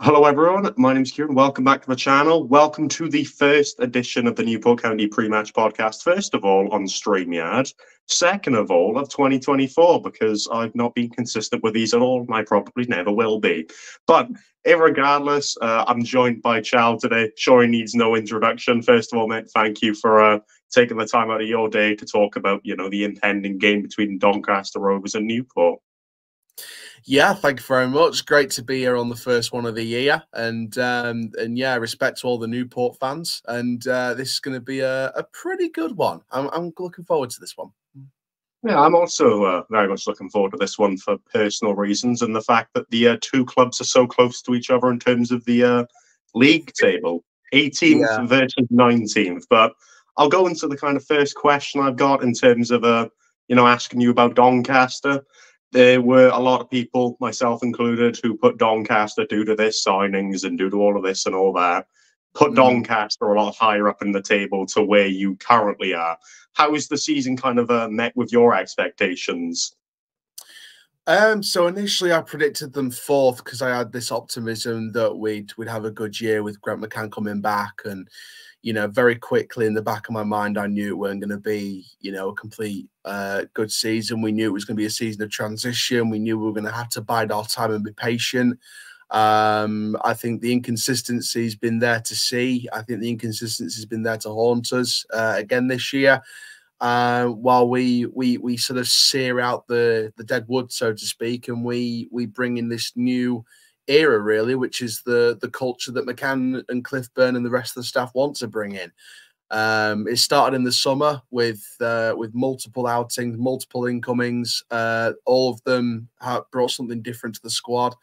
Hello, everyone. My name's Keiron. Welcome back to the channel. Welcome to the first edition of the Newport County pre-match podcast. First of all, on StreamYard. Second of all, of 2024, because I've not been consistent with these at all, and I probably never will be. But regardless, uh, I'm joined by Chall today. Sure, he needs no introduction. First of all, mate, thank you for uh, taking the time out of your day to talk about, you know, the impending game between Doncaster Rovers and Newport. Yeah, thank you very much. Great to be here on the first one of the year, and um, and yeah, respect to all the Newport fans. And uh, this is going to be a, a pretty good one. I'm, I'm looking forward to this one. Yeah, I'm also uh, very much looking forward to this one for personal reasons and the fact that the uh, two clubs are so close to each other in terms of the uh, league table 18th yeah. versus 19th. But I'll go into the kind of first question I've got in terms of, uh, you know, asking you about Doncaster there were a lot of people, myself included, who put Doncaster due to this signings and due to all of this and all that, put mm. Doncaster a lot higher up in the table to where you currently are. How is the season kind of uh, met with your expectations? Um, so initially I predicted them fourth because I had this optimism that we'd we'd have a good year with Grant McCann coming back and you know, very quickly in the back of my mind, I knew it weren't going to be, you know, a complete uh, good season. We knew it was going to be a season of transition. We knew we were going to have to bide our time and be patient. Um, I think the inconsistency's been there to see. I think the inconsistency's been there to haunt us uh, again this year. Uh, while we we we sort of sear out the the dead wood, so to speak, and we we bring in this new era, really, which is the the culture that McCann and Cliff Byrne and the rest of the staff want to bring in. Um, it started in the summer with uh, with multiple outings, multiple incomings. Uh, all of them brought something different to the squad.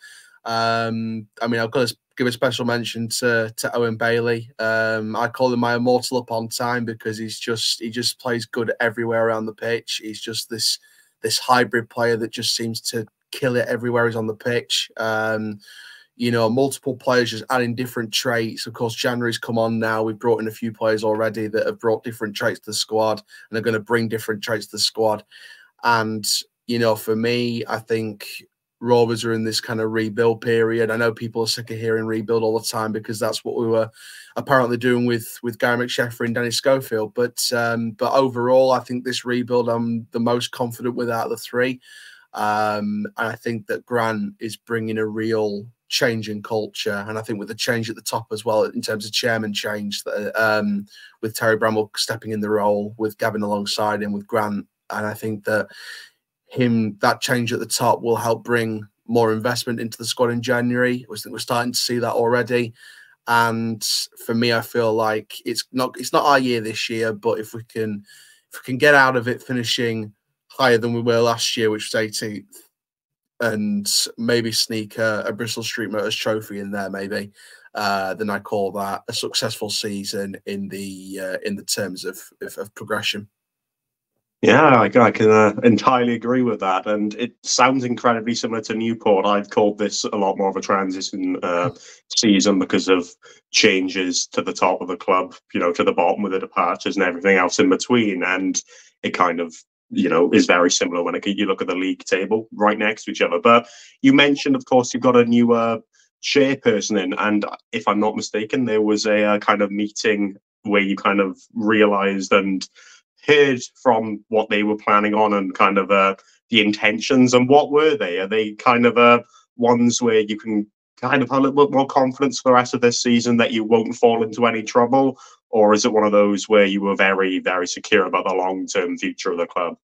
Um, I mean, I've got to give a special mention to to Owen Bailey. Um, I call him my immortal upon time because he's just he just plays good everywhere around the pitch. He's just this this hybrid player that just seems to kill it everywhere he's on the pitch. Um, you know, multiple players just adding different traits. Of course, January's come on now. We've brought in a few players already that have brought different traits to the squad and are going to bring different traits to the squad. And, you know, for me, I think Rovers are in this kind of rebuild period. I know people are sick of hearing rebuild all the time because that's what we were apparently doing with with Gary McSheffrey and Danny Schofield. But um, but overall, I think this rebuild I'm the most confident with out of the three. Um, and I think that Grant is bringing a real change in culture. And I think with the change at the top as well, in terms of chairman change, um, with Terry Bramall stepping in the role, with Gavin alongside him, with Grant. And I think that him, that change at the top will help bring more investment into the squad in January. I think we're starting to see that already. And for me, I feel like it's not it's not our year this year, but if we can if we can get out of it finishing higher than we were last year, which was 18th, and maybe sneak a, a Bristol Street Motors trophy in there, maybe. Uh, then I call that a successful season in the uh, in the terms of, of, of progression. Yeah, I, I can uh, entirely agree with that, and it sounds incredibly similar to Newport. I've called this a lot more of a transition uh, season because of changes to the top of the club, you know, to the bottom with the departures and everything else in between, and it kind of you know, is very similar when it, you look at the league table right next to each other. But you mentioned, of course, you've got a new uh, chairperson in, and if I'm not mistaken, there was a, uh, kind of meeting where you kind of realised and heard from what they were planning on and kind of uh, the intentions. And what were they? Are they kind of uh, ones where you can kind of have a little bit more confidence for the rest of this season that you won't fall into any trouble? Or is it one of those where you were very, very secure about the long term future of the club?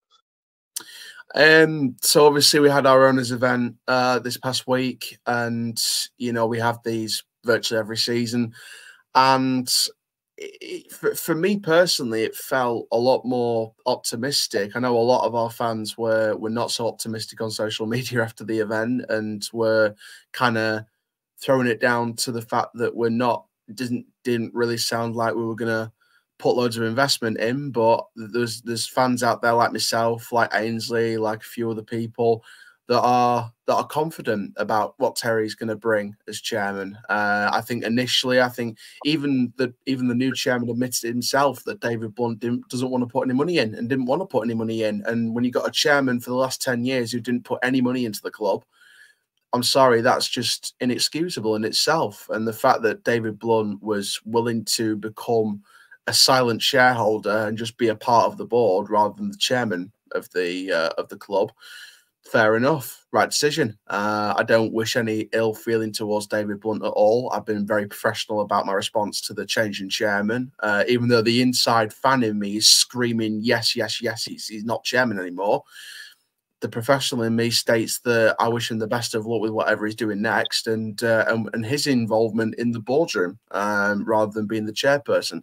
Um, so obviously we had our owners event uh, this past week, and you know we have these virtually every season, and it, for, for me personally, it felt a lot more optimistic. I know a lot of our fans were were not so optimistic on social media after the event, and were kind of throwing it down to the fact that we're not didn't didn't really sound like we were gonna put loads of investment in, but there's there's fans out there like myself, like Ainsley, like a few other people that are that are confident about what Terry's going to bring as chairman. Uh, I think initially, I think even the even the new chairman admitted himself that David Blunt doesn't want to put any money in and didn't want to put any money in. And when you got a chairman for the last ten years who didn't put any money into the club, I'm sorry, that's just inexcusable in itself. And the fact that David Blunt was willing to become a silent shareholder and just be a part of the board rather than the chairman of the uh, of the club, fair enough, right decision. Uh, I don't wish any ill feeling towards David Blunt at all. I've been very professional about my response to the change in chairman, uh, even though the inside fan in me is screaming, "Yes, yes, yes, he's, he's not chairman anymore." the professional in me states that I wish him the best of luck with whatever he's doing next, and uh, and, and, his involvement in the boardroom um, rather than being the chairperson.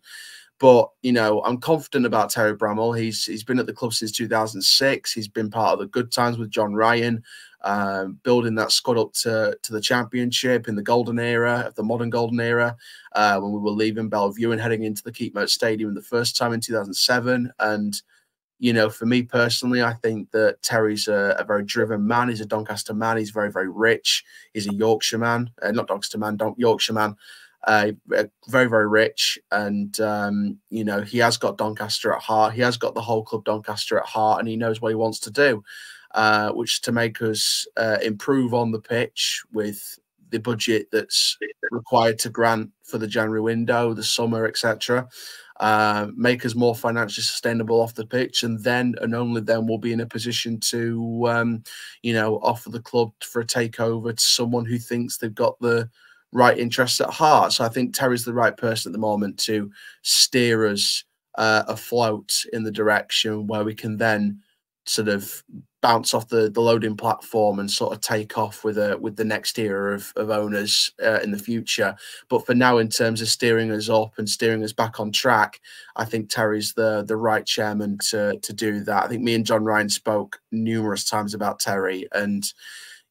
But you know, I'm confident about Terry Bramall. He's he's been at the club since 2006. He's been part of the good times with John Ryan, um, building that squad up to to the championship in the golden era of the modern golden era. Uh, when we were leaving Belle Vue and heading into the Keepmoat Stadium the first time in 2007, and you know, for me personally, I think that Terry's a, a, very driven man. He's a Doncaster man. He's very, very rich. He's a Yorkshire man, uh, not Doncaster man, Don Yorkshire man. Uh, very, very rich, and um, you know he has got Doncaster at heart. He has got the whole club Doncaster at heart, and he knows what he wants to do, uh, which is to make us uh, improve on the pitch with the budget that's required to grant for the January window, the summer, etc uh, make us more financially sustainable off the pitch, and then and only then we'll be in a position to, um, you know, offer the club for a takeover to someone who thinks they've got the right interests at heart. So I think Terry's the right person at the moment to steer us uh, afloat in the direction where we can then sort of bounce off the, the loading platform and sort of take off with a with the next era of, of owners uh, in the future. But for now, in terms of steering us up and steering us back on track, I think Terry's the the right chairman to to do that. I think me and John Ryan spoke numerous times about Terry and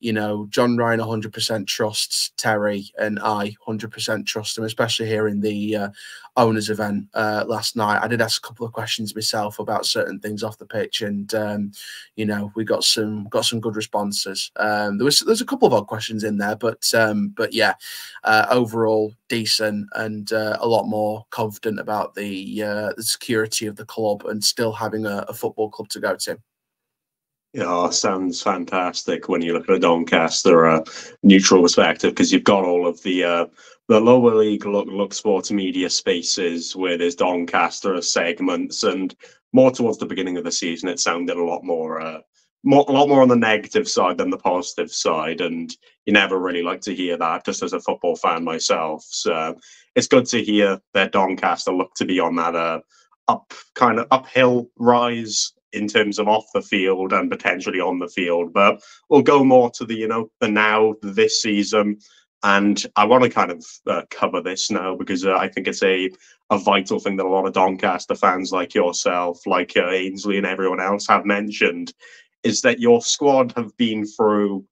you know, John Ryan 100% trusts Terry, and I 100% trust him, especially here in the uh, owners event uh, last night. I did ask a couple of questions myself about certain things off the pitch, and um, you know, we got some got some good responses. Um, there was there's a couple of odd questions in there, but um, but yeah, uh, overall decent and uh, a lot more confident about the uh, the security of the club and still having a, a football club to go to. Yeah, sounds fantastic when you look at a Doncaster uh, neutral perspective because you've got all of the uh, the lower league look, look sports media spaces where there's Doncaster segments and more towards the beginning of the season it sounded a lot more uh, more, a lot more on the negative side than the positive side and you never really like to hear that just as a football fan myself. So it's good to hear that Doncaster look to be on that uh, up kind of uphill rise in terms of off the field and potentially on the field. But we'll go more to the you know the now this season, and I want to kind of uh, cover this now because uh, I think it's a a vital thing that a lot of Doncaster fans like yourself, like uh, Ainsley and everyone else have mentioned, is that your squad have been through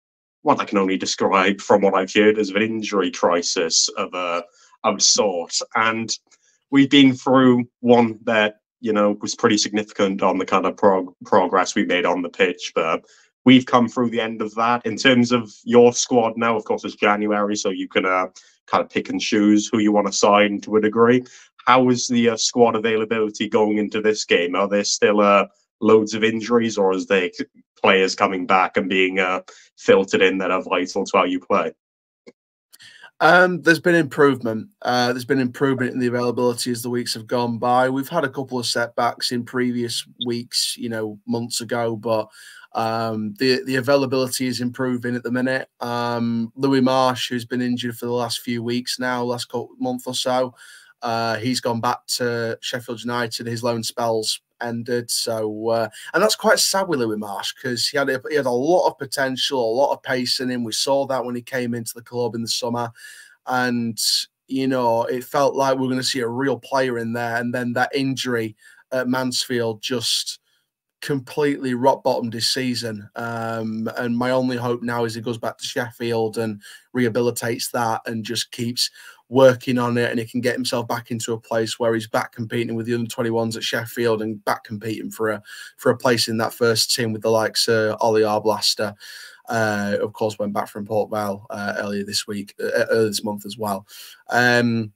what I can only describe from what I've heard as an injury crisis of a of sort, and we've been through one that you know, was pretty significant on the kind of prog- progress we made on the pitch. But we've come through the end of that. In terms of your squad now, of course, it's January, so you can uh, kind of pick and choose who you want to sign to a degree. How is the uh, squad availability going into this game? Are there still uh, loads of injuries, or is there players coming back and being uh, filtered in that are vital to how you play? Um, there's been improvement. Uh, there's been improvement in the availability as the weeks have gone by. We've had a couple of setbacks in previous weeks, you know, months ago, but um, the the availability is improving at the minute. Um, Louis Marsh, who's been injured for the last few weeks now, last month or so, uh, he's gone back to Sheffield United. His loan spells ended. So, uh, and that's quite sad with Louis Marsh because he had a, he had a lot of potential, a lot of pace in him. We saw that when he came into the club in the summer, and you know it felt like we are going to see a real player in there. And then that injury at Mansfield just completely rock bottomed his season. Um, and my only hope now is he goes back to Sheffield and rehabilitates that and just keeps working on it and he can get himself back into a place where he's back competing with the under 21s at Sheffield and back competing for a for a place in that first team with the likes of Ollie Arblaster. Uh, of course, went back from Port Vale uh, earlier this week, uh, earlier this month as well. Um,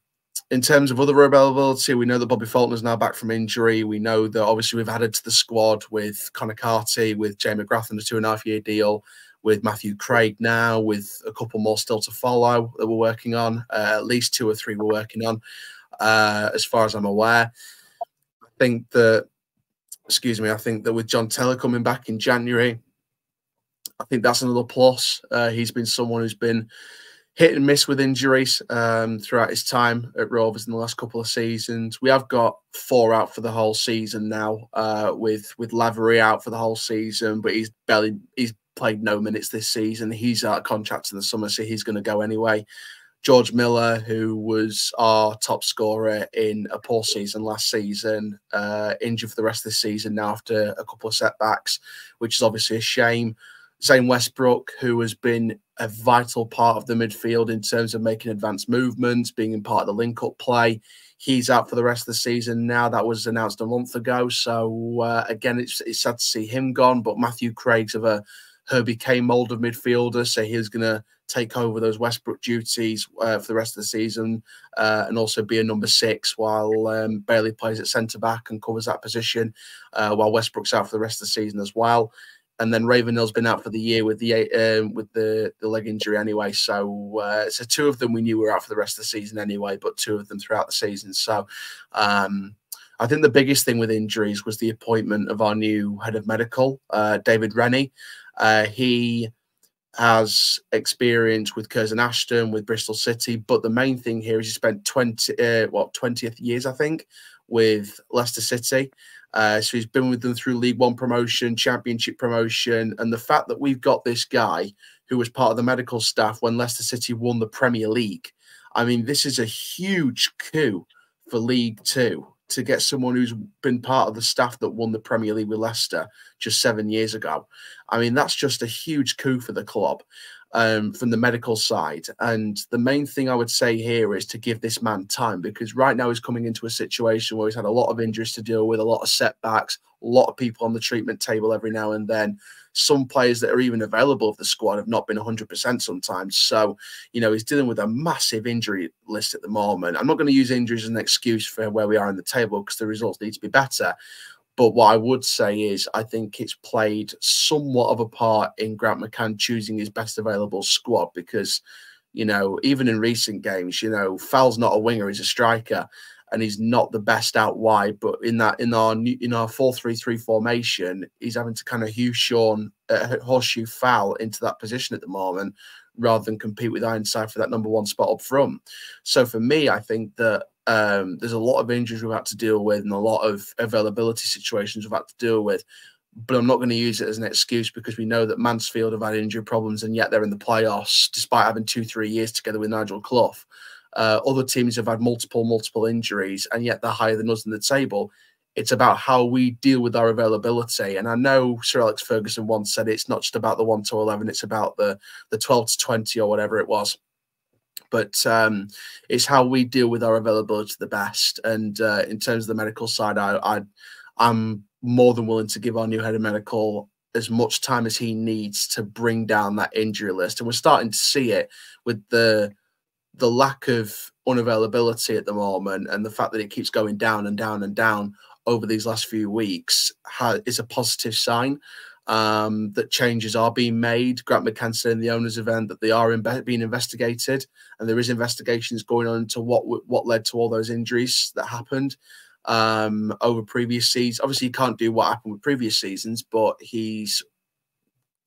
in terms of other availability, we know that Bobby Faulkner is now back from injury. We know that obviously we've added to the squad with Conor Carty, with Jay McGrath on a two and a half year deal with Matthew Craig now, with a couple more still to follow that we're working on. Uh, at least two or three we're working on, uh, as far as I'm aware. I think that, excuse me, I think that with John Teller coming back in January, I think that's another plus. Uh, he's been someone who's been hit and miss with injuries um, throughout his time at Rovers in the last couple of seasons. We have got four out for the whole season now, uh, with with Lavery out for the whole season, but he's barely he's played no minutes this season. He's out of contract in the summer, so he's going to go anyway. George Miller, who was our top scorer in a poor season last season, uh, injured for the rest of the season now after a couple of setbacks, which is obviously a shame. Zain Westbrooke, who has been a vital part of the midfield in terms of making advanced movements, being in part of the link up play. He's out for the rest of the season now. That was announced a month ago. So, uh, again, it's, it's sad to see him gone. But Matthew Craig's of a Herbie K mold of midfielder. So he's going to take over those Westbrooke duties uh, for the rest of the season uh, and also be a number six while um, Bailey plays at centre back and covers that position uh, while Westbrooke's out for the rest of the season as well and then Ravenhill's been out for the year with the um, with the, the leg injury anyway. So uh, so two of them we knew were out for the rest of the season anyway, but two of them throughout the season. So um, I think the biggest thing with injuries was the appointment of our new head of medical, uh, David Rennie. Uh, he has experience with Curzon Ashton, with Bristol City, but the main thing here is he spent 20 uh, what 20th years I think with Leicester City. Uh, so he's been with them through League One promotion, Championship promotion, and the fact that we've got this guy who was part of the medical staff when Leicester City won the Premier League. I mean, this is a huge coup for League Two to get someone who's been part of the staff that won the Premier League with Leicester just seven years ago. I mean, that's just a huge coup for the club um, from the medical side. And the main thing I would say here is to give this man time because right now he's coming into a situation where he's had a lot of injuries to deal with, a lot of setbacks, a lot of people on the treatment table every now and then. Some players that are even available of the squad have not been 100% sometimes. So, you know, he's dealing with a massive injury list at the moment. I'm not going to use injuries as an excuse for where we are in the table because the results need to be better. But what I would say is, I think it's played somewhat of a part in Grant McCann choosing his best available squad because, you know, even in recent games, you know, Fal's not a winger; he's a striker, and he's not the best out wide. But in that, in our in our four three three formation, he's having to kind of Hugh Sean uh, horseshoe foul into that position at the moment, rather than compete with Ironside for that number one spot up front. So for me, I think that um, there's a lot of injuries we've had to deal with and a lot of availability situations we've had to deal with. But I'm not going to use it as an excuse because we know that Mansfield have had injury problems and yet they're in the playoffs despite having two, three years together with Nigel Clough. Uh, other teams have had multiple, multiple injuries and yet they're higher than us in the table. It's about how we deal with our availability. And I know Sir Alex Ferguson once said it's not just about the 1 to 11, it's about the, the 12 to 20 or whatever it was but um, it's how we deal with our availability the best. And uh, in terms of the medical side, I, I I'm more than willing to give our new head of medical as much time as he needs to bring down that injury list. And we're starting to see it with the the lack of unavailability at the moment and the fact that it keeps going down and down and down over these last few weeks is a positive sign um, that changes are being made. Grant McCann in the owners' event that they are in being investigated, and there is investigations going on into what what led to all those injuries that happened um, over previous seasons. Obviously, he can't do what happened with previous seasons, but he's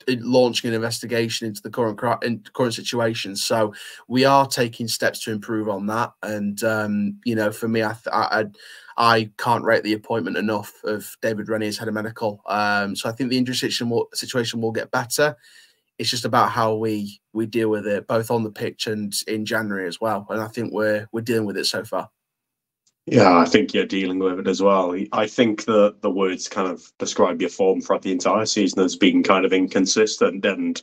launching an investigation into the current current situation. So we are taking steps to improve on that. And um, you know, for me, I, I I can't rate the appointment enough of David Rennie as head of medical. Um, so I think the injury situation will, situation will get better. It's just about how we we deal with it, both on the pitch and in January as well. And I think we're we're dealing with it so far. Yeah, I think you're dealing with it as well. I think the the words kind of describe your form throughout the entire season as being kind of inconsistent and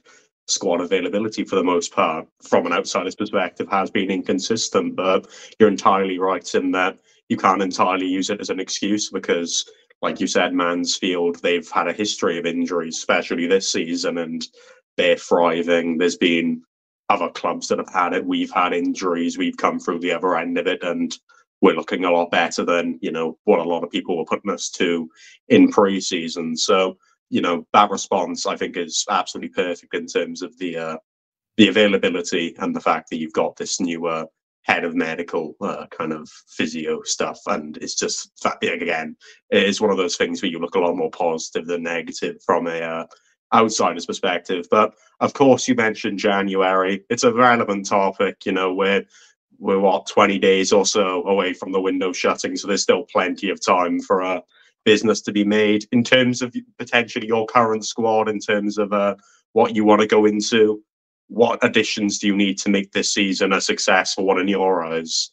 squad availability for the most part, from an outsider's perspective, has been inconsistent. But you're entirely right in that you can't entirely use it as an excuse because, like you said, Mansfield, they've had a history of injuries, especially this season, and they're thriving. There's been other clubs that have had it. We've had injuries. We've come through the other end of it, and we're looking a lot better than you know what a lot of people were putting us to in pre-season. So you know that response I think is absolutely perfect in terms of the uh, the availability and the fact that you've got this new uh, head of medical uh, kind of physio stuff, and it's just that again, it is one of those things where you look a lot more positive than negative from a uh, outsider's perspective. But of course, you mentioned January. It's a relevant topic. You know, we're we're what 20 days or so away from the window shutting, so there's still plenty of time for a business to be made in terms of potentially your current squad, in terms of uh, what you want to go into. What additions do you need to make this season a successful one in your eyes?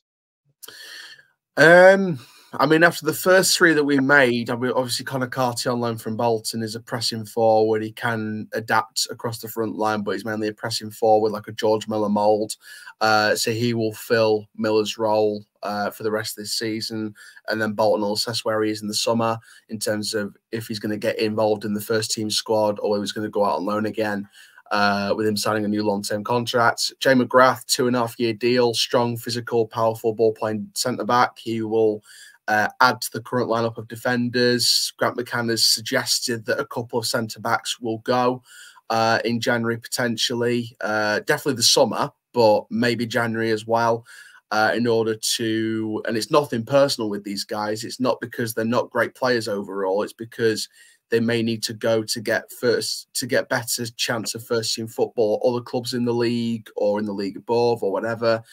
Um, I mean, after the first three that we made, I mean, obviously Conor Carty on loan from Bolton is a pressing forward. He can adapt across the front line, but he's mainly a pressing forward, like a George Miller mould. Uh, so he will fill Miller's role uh, for the rest of this season, and then Bolton will assess where he is in the summer in terms of if he's going to get involved in the first team squad or he's going to go out on loan again. Uh, with him signing a new long-term contract. Jay McGrath, two and a half year deal, strong, physical, powerful ball playing centre back. He will uh, add to the current lineup of defenders. Grant McCann has suggested that a couple of centre backs will go uh, in January potentially, uh, definitely the summer, but maybe January as well. Uh, in order to, and it's nothing personal with these guys. It's not because they're not great players overall. It's because they may need to go to get first to get better chance of first team football. Other clubs in the league or in the league above or whatever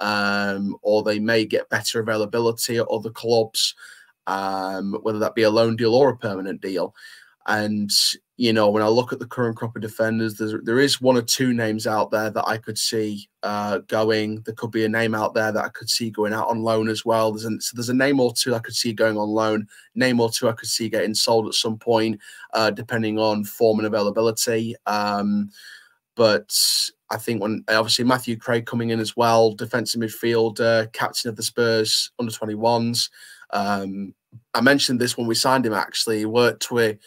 um, or they may get better availability at other clubs, um, whether that be a loan deal or a permanent deal. And you know, when I look at the current crop of defenders, there is one or two names out there that I could see uh, going. There could be a name out there that I could see going out on loan as well. There's a, so there's a name or two I could see going on loan. Name or two I could see getting sold at some point, uh, depending on form and availability. Um, but I think when obviously Matthew Craig coming in as well, defensive midfielder, captain of the Spurs under 21s. Um, I mentioned this when we signed him actually. He worked with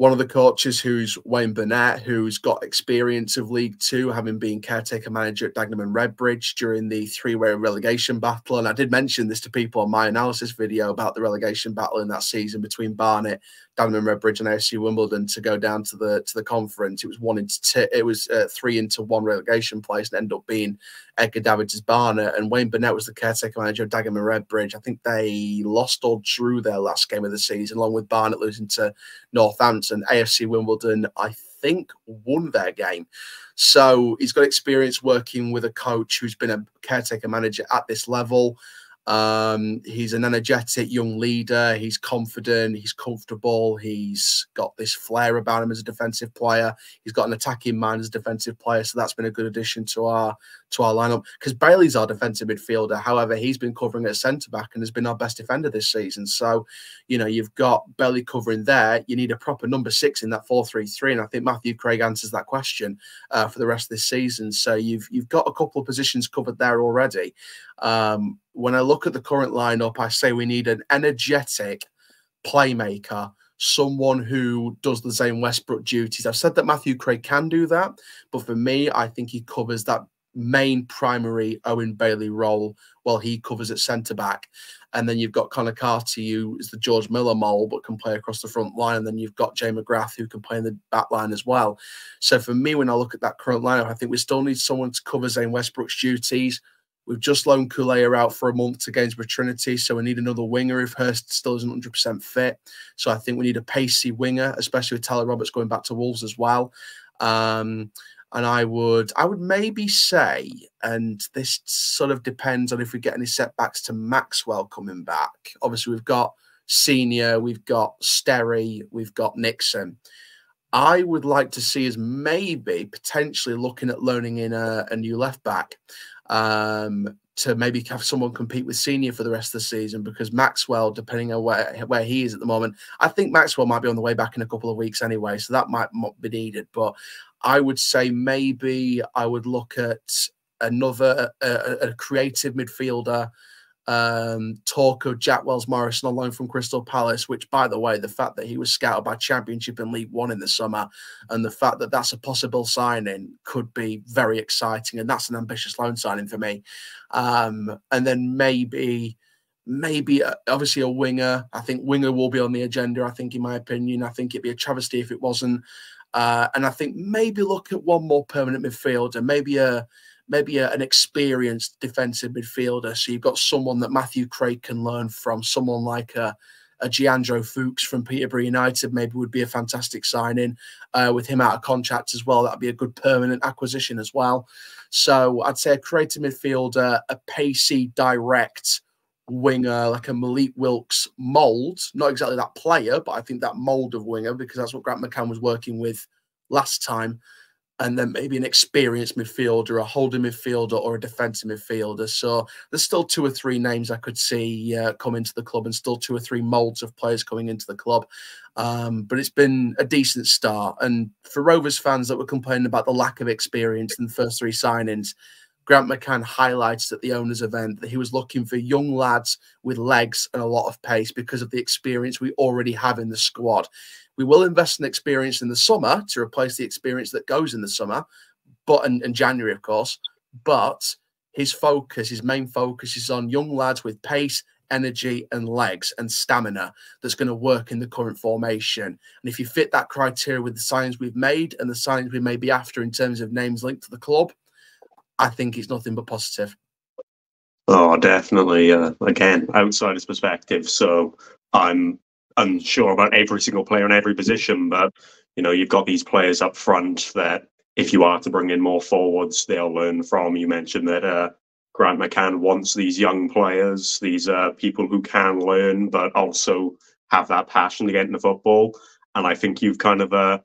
one of the coaches who's Wayne Burnett, who's got experience of League Two, having been caretaker manager at Dagenham and Redbridge during the three-way relegation battle. And I did mention this to people on my analysis video about the relegation battle in that season between Barnet, And Redbridge, and AFC Wimbledon to go down to the to the conference. It was one into two, it was uh, three into one relegation place, and ended up being Edgar Davids' Barnet. And Wayne Burnett was the caretaker manager of Dagenham and Redbridge. I think they lost or drew their last game of the season, along with Barnet losing to Northampton AFC Wimbledon, I think, won their game. So he's got experience working with a coach who's been a caretaker manager at this level. Um, he's an energetic young leader. He's confident. He's comfortable. He's got this flair about him as a defensive player. He's got an attacking mind as a defensive player. So that's been a good addition to our to our lineup. Because Bailey's our defensive midfielder. However, he's been covering at centre back and has been our best defender this season. So, you know, you've got Bailey covering there. You need a proper number six in that four three three, and I think Matthew Craig answers that question uh, for the rest of this season. So you've you've got a couple of positions covered there already. Um, when I look at the current lineup, I say we need an energetic playmaker, someone who does the Zain Westbrooke duties. I've said that Matthew Craig can do that, but for me, I think he covers that main primary Owen Bailey role while he covers at centre back. And then you've got Conor Carty, who is the George Miller mole, but can play across the front line. And then you've got Jay McGrath, who can play in the back line as well. So for me, when I look at that current lineup, I think we still need someone to cover Zain Westbrooke's duties. We've just loaned Kulea out for a month to Gainsborough Trinity, so we need another winger if Hurst still isn't 100% fit. So I think we need a pacey winger, especially with Tyler Roberts going back to Wolves as well. Um, and I would, I would maybe say, and this sort of depends on if we get any setbacks to Maxwell coming back. Obviously, we've got Senior, we've got Sterry, we've got Nixon. I would like to see us maybe potentially looking at loaning in a, a new left back um, to maybe have someone compete with Senior for the rest of the season because Maxwell, depending on where, where he is at the moment, I think Maxwell might be on the way back in a couple of weeks anyway, so that might not be needed. But I would say maybe I would look at another a, a creative midfielder um, talk of Jack Wells Morrison on loan from Crystal Palace, which, by the way, the fact that he was scouted by Championship and League One in the summer, and the fact that that's a possible signing could be very exciting, and that's an ambitious loan signing for me. Um, and then maybe maybe a, obviously a winger. I think winger will be on the agenda. I think, in my opinion, I think it'd be a travesty if it wasn't. Uh, and I think maybe look at one more permanent midfielder, maybe a maybe a, an experienced defensive midfielder. So you've got someone that Matthew Craig can learn from, someone like a, a Jeando Fuchs from Peterborough United maybe would be a fantastic signing. Uh, with him out of contract as well, that'd be a good permanent acquisition as well. So I'd say a creative midfielder, a pacey, direct winger, like a Malik Wilks mold. Not exactly that player, but I think that mold of winger because that's what Grant McCann was working with last time and then maybe an experienced midfielder, a holding midfielder, or a defensive midfielder. So there's still two or three names I could see uh, come into the club, and still two or three molds of players coming into the club. Um, but it's been a decent start. And for Rovers fans that were complaining about the lack of experience in the first three signings, Grant McCann highlights at the owners' event that he was looking for young lads with legs and a lot of pace because of the experience we already have in the squad. We will invest in experience in the summer to replace the experience that goes in the summer, but and, January, of course. But his focus, his main focus is on young lads with pace, energy, and legs and stamina that's going to work in the current formation. And if you fit that criteria with the signings we've made and the signings we may be after in terms of names linked to the club, I think it's nothing but positive. Oh, definitely. Uh, again, outsider's perspective. So I'm unsure about every single player in every position, but you know, you've got these players up front that if you are to bring in more forwards, they'll learn from. You mentioned that uh, Grant McCann wants these young players, these uh, people who can learn, but also have that passion to get into football. And I think you've kind of, uh,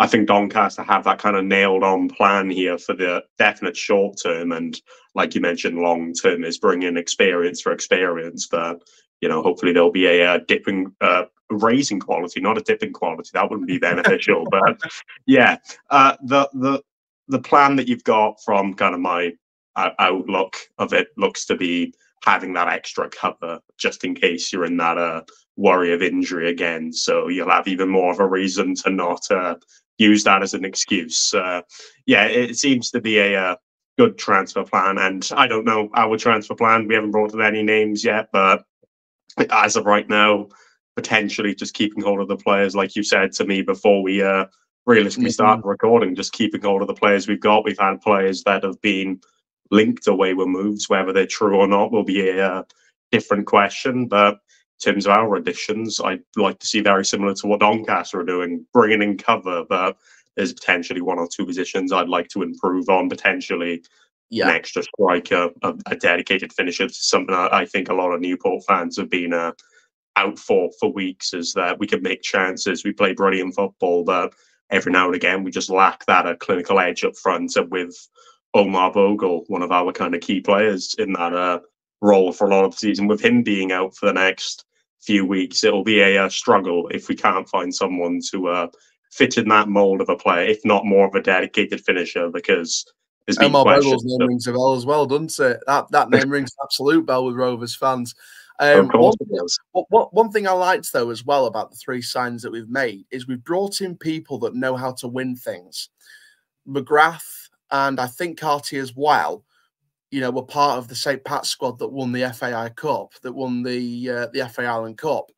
I think Doncaster have that kind of nailed on plan here for the definite short term. And like you mentioned, long term is bringing experience for experience. But you know, hopefully there'll be a, a dipping, uh, raising quality, not a dipping quality. That wouldn't be beneficial. but yeah, uh, the the the plan that you've got from kind of my uh, outlook of it looks to be having that extra cover just in case you're in that uh, worry of injury again. So you'll have even more of a reason to not uh, use that as an excuse. Uh, yeah, it seems to be a, a, uh, good transfer plan. And I don't know our transfer plan. We haven't brought in any names yet, but as of right now, potentially just keeping hold of the players, like you said to me before we uh, realistically mm-hmm. start recording, just keeping hold of the players we've got. We've had players that have been linked away with moves, whether they're true or not will be a uh, different question. But terms of our additions, I'd like to see very similar to what Doncaster are doing, bringing in cover, but there's potentially one or two positions I'd like to improve on, potentially yeah. an extra striker, a, a dedicated finisher. This is something I, think a lot of Newport fans have been uh, out for for weeks. Is that we can make chances, we play brilliant football, but every now and again we just lack that uh, clinical edge up front. And with Omar Bogle, one of our kind of key players in that uh, role for a lot of the season, with him being out for the next few weeks, it'll be a, a struggle if we can't find someone to uh, fit in that mold of a player, if not more of a dedicated finisher, because there's been Omar Bogle's name rings a bell as well, doesn't it? That that name rings absolute bell with Rovers fans. Um, one, one, one thing I liked though as well about the three signs that we've made is we've brought in people that know how to win things. McGrath and I think Carty as well, you know, were part of the St. Pat's squad that won the FAI Cup, that won the uh, the FA Island Cup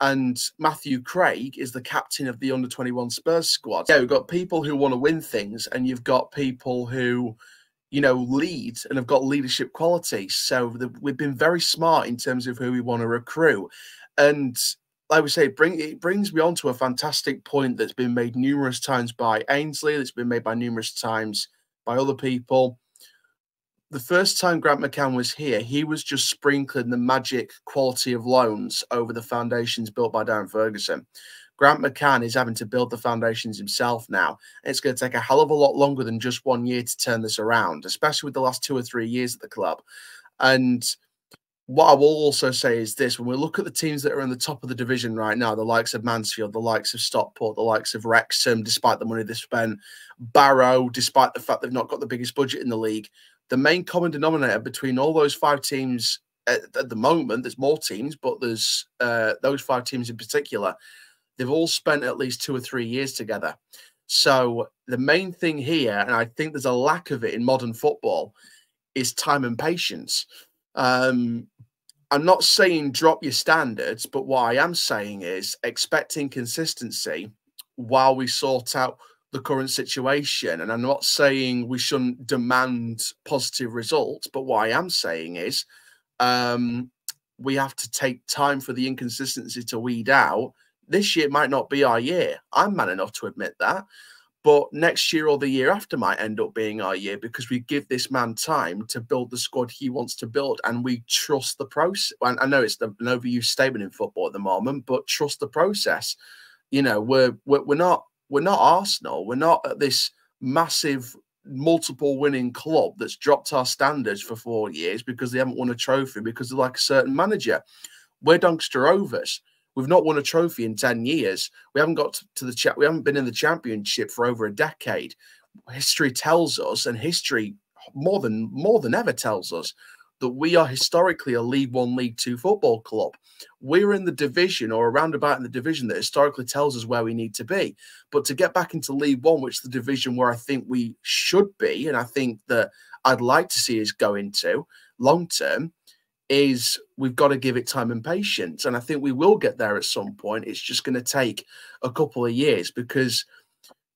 and Matthew Craig is the captain of the under 21 Spurs squad. Yeah, we've got people who want to win things, and you've got people who, you know, lead and have got leadership qualities. So the, we've been very smart in terms of who we want to recruit. And like we say, bring, it brings me on to a fantastic point that's been made numerous times by Ainsley, that's been made by numerous times by other people the first time Grant McCann was here, he was just sprinkling the magic quality of loans over the foundations built by Darren Ferguson. Grant McCann is having to build the foundations himself now. It's going to take a hell of a lot longer than just one year to turn this around, especially with the last two or three years at the club. And what I will also say is this when we look at the teams that are in the top of the division right now, the likes of Mansfield, the likes of Stockport, the likes of Wrexham, despite the money they spent, Barrow, despite the fact they've not got the biggest budget in the league, the main common denominator between all those five teams at, at the moment, there's more teams, but there's uh, those five teams in particular, they've all spent at least two or three years together. So the main thing here, and I think there's a lack of it in modern football, is time and patience. Um, I'm not saying drop your standards, but what I am saying is expecting consistency while we sort out the current situation. And I'm not saying we shouldn't demand positive results, but what I am saying is um, we have to take time for the inconsistency to weed out. This year might not be our year. I'm man enough to admit that. But next year or the year after might end up being our year because we give this man time to build the squad he wants to build and we trust the process. And I know it's an overused statement in football at the moment, but trust the process. You know, we're, we're, we're not we're not Arsenal. We're not at this massive multiple winning club that's dropped our standards for four years because they haven't won a trophy because they're like a certain manager. We're Doncaster Rovers. We've not won a trophy in 10 years. We haven't got to the chat. We haven't been in the championship for over a decade. History tells us, and history more than more than ever tells us that we are historically a League One, League Two football club. We're in the division or around about in the division that historically tells us where we need to be. But to get back into League One, which is the division where I think we should be, and I think that I'd like to see us go into long term, is we've got to give it time and patience. And I think we will get there at some point. It's just going to take a couple of years because –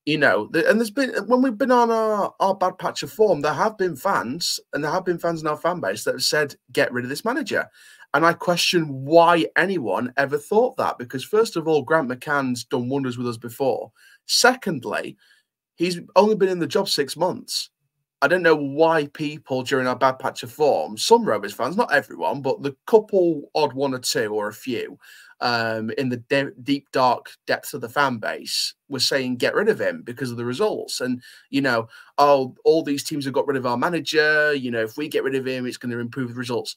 you know, and there's been when we've been on our, our bad patch of form, there have been fans, and there have been fans in our fan base that have said, get rid of this manager. And I question why anyone ever thought that. Because first of all, Grant McCann's done wonders with us before. Secondly, he's only been in the job six months. I don't know why people during our bad patch of form, some Rovers fans, not everyone, but the couple odd one or two or a few, um, in the de deep dark depths of the fan base were saying get rid of him because of the results. And you know oh all these teams have got rid of our manager. You know if we get rid of him it's going to improve the results.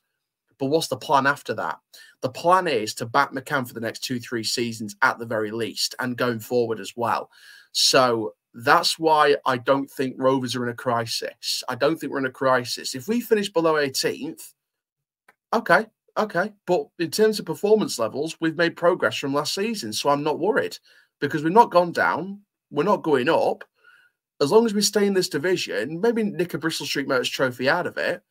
But what's the plan after that? The plan is to back mccann for the next two three seasons at the very least and going forward as well. So that's why I don't think Rovers are in a crisis. I don't think we're in a crisis. If we finish below 18th, okay, okay. But in terms of performance levels, we've made progress from last season. So I'm not worried because we've not gone down. We're not going up. As long as we stay in this division, maybe nick a Bristol Street Motors trophy out of it,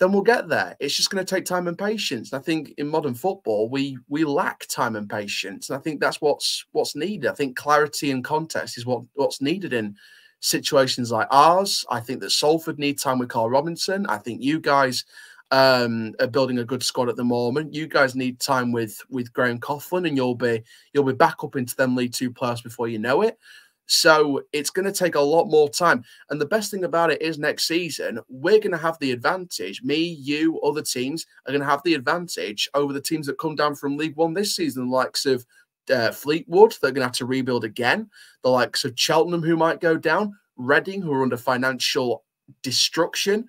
then we'll get there. It's just going to take time and patience. And I think in modern football, we we lack time and patience. And I think that's what's what's needed. I think clarity and context is what what's needed in situations like ours. I think that Salford need time with Carl Robinson. I think you guys um, are building a good squad at the moment. You guys need time with with Graham Coughlan, and you'll be you'll be back up into them League Two players before you know it. So it's going to take a lot more time. And the best thing about it is next season, we're going to have the advantage. Me, you, other teams are going to have the advantage over the teams that come down from League One this season, the likes of uh, Fleetwood, they're going to have to rebuild again. The likes of Cheltenham, who might go down, Reading, who are under financial destruction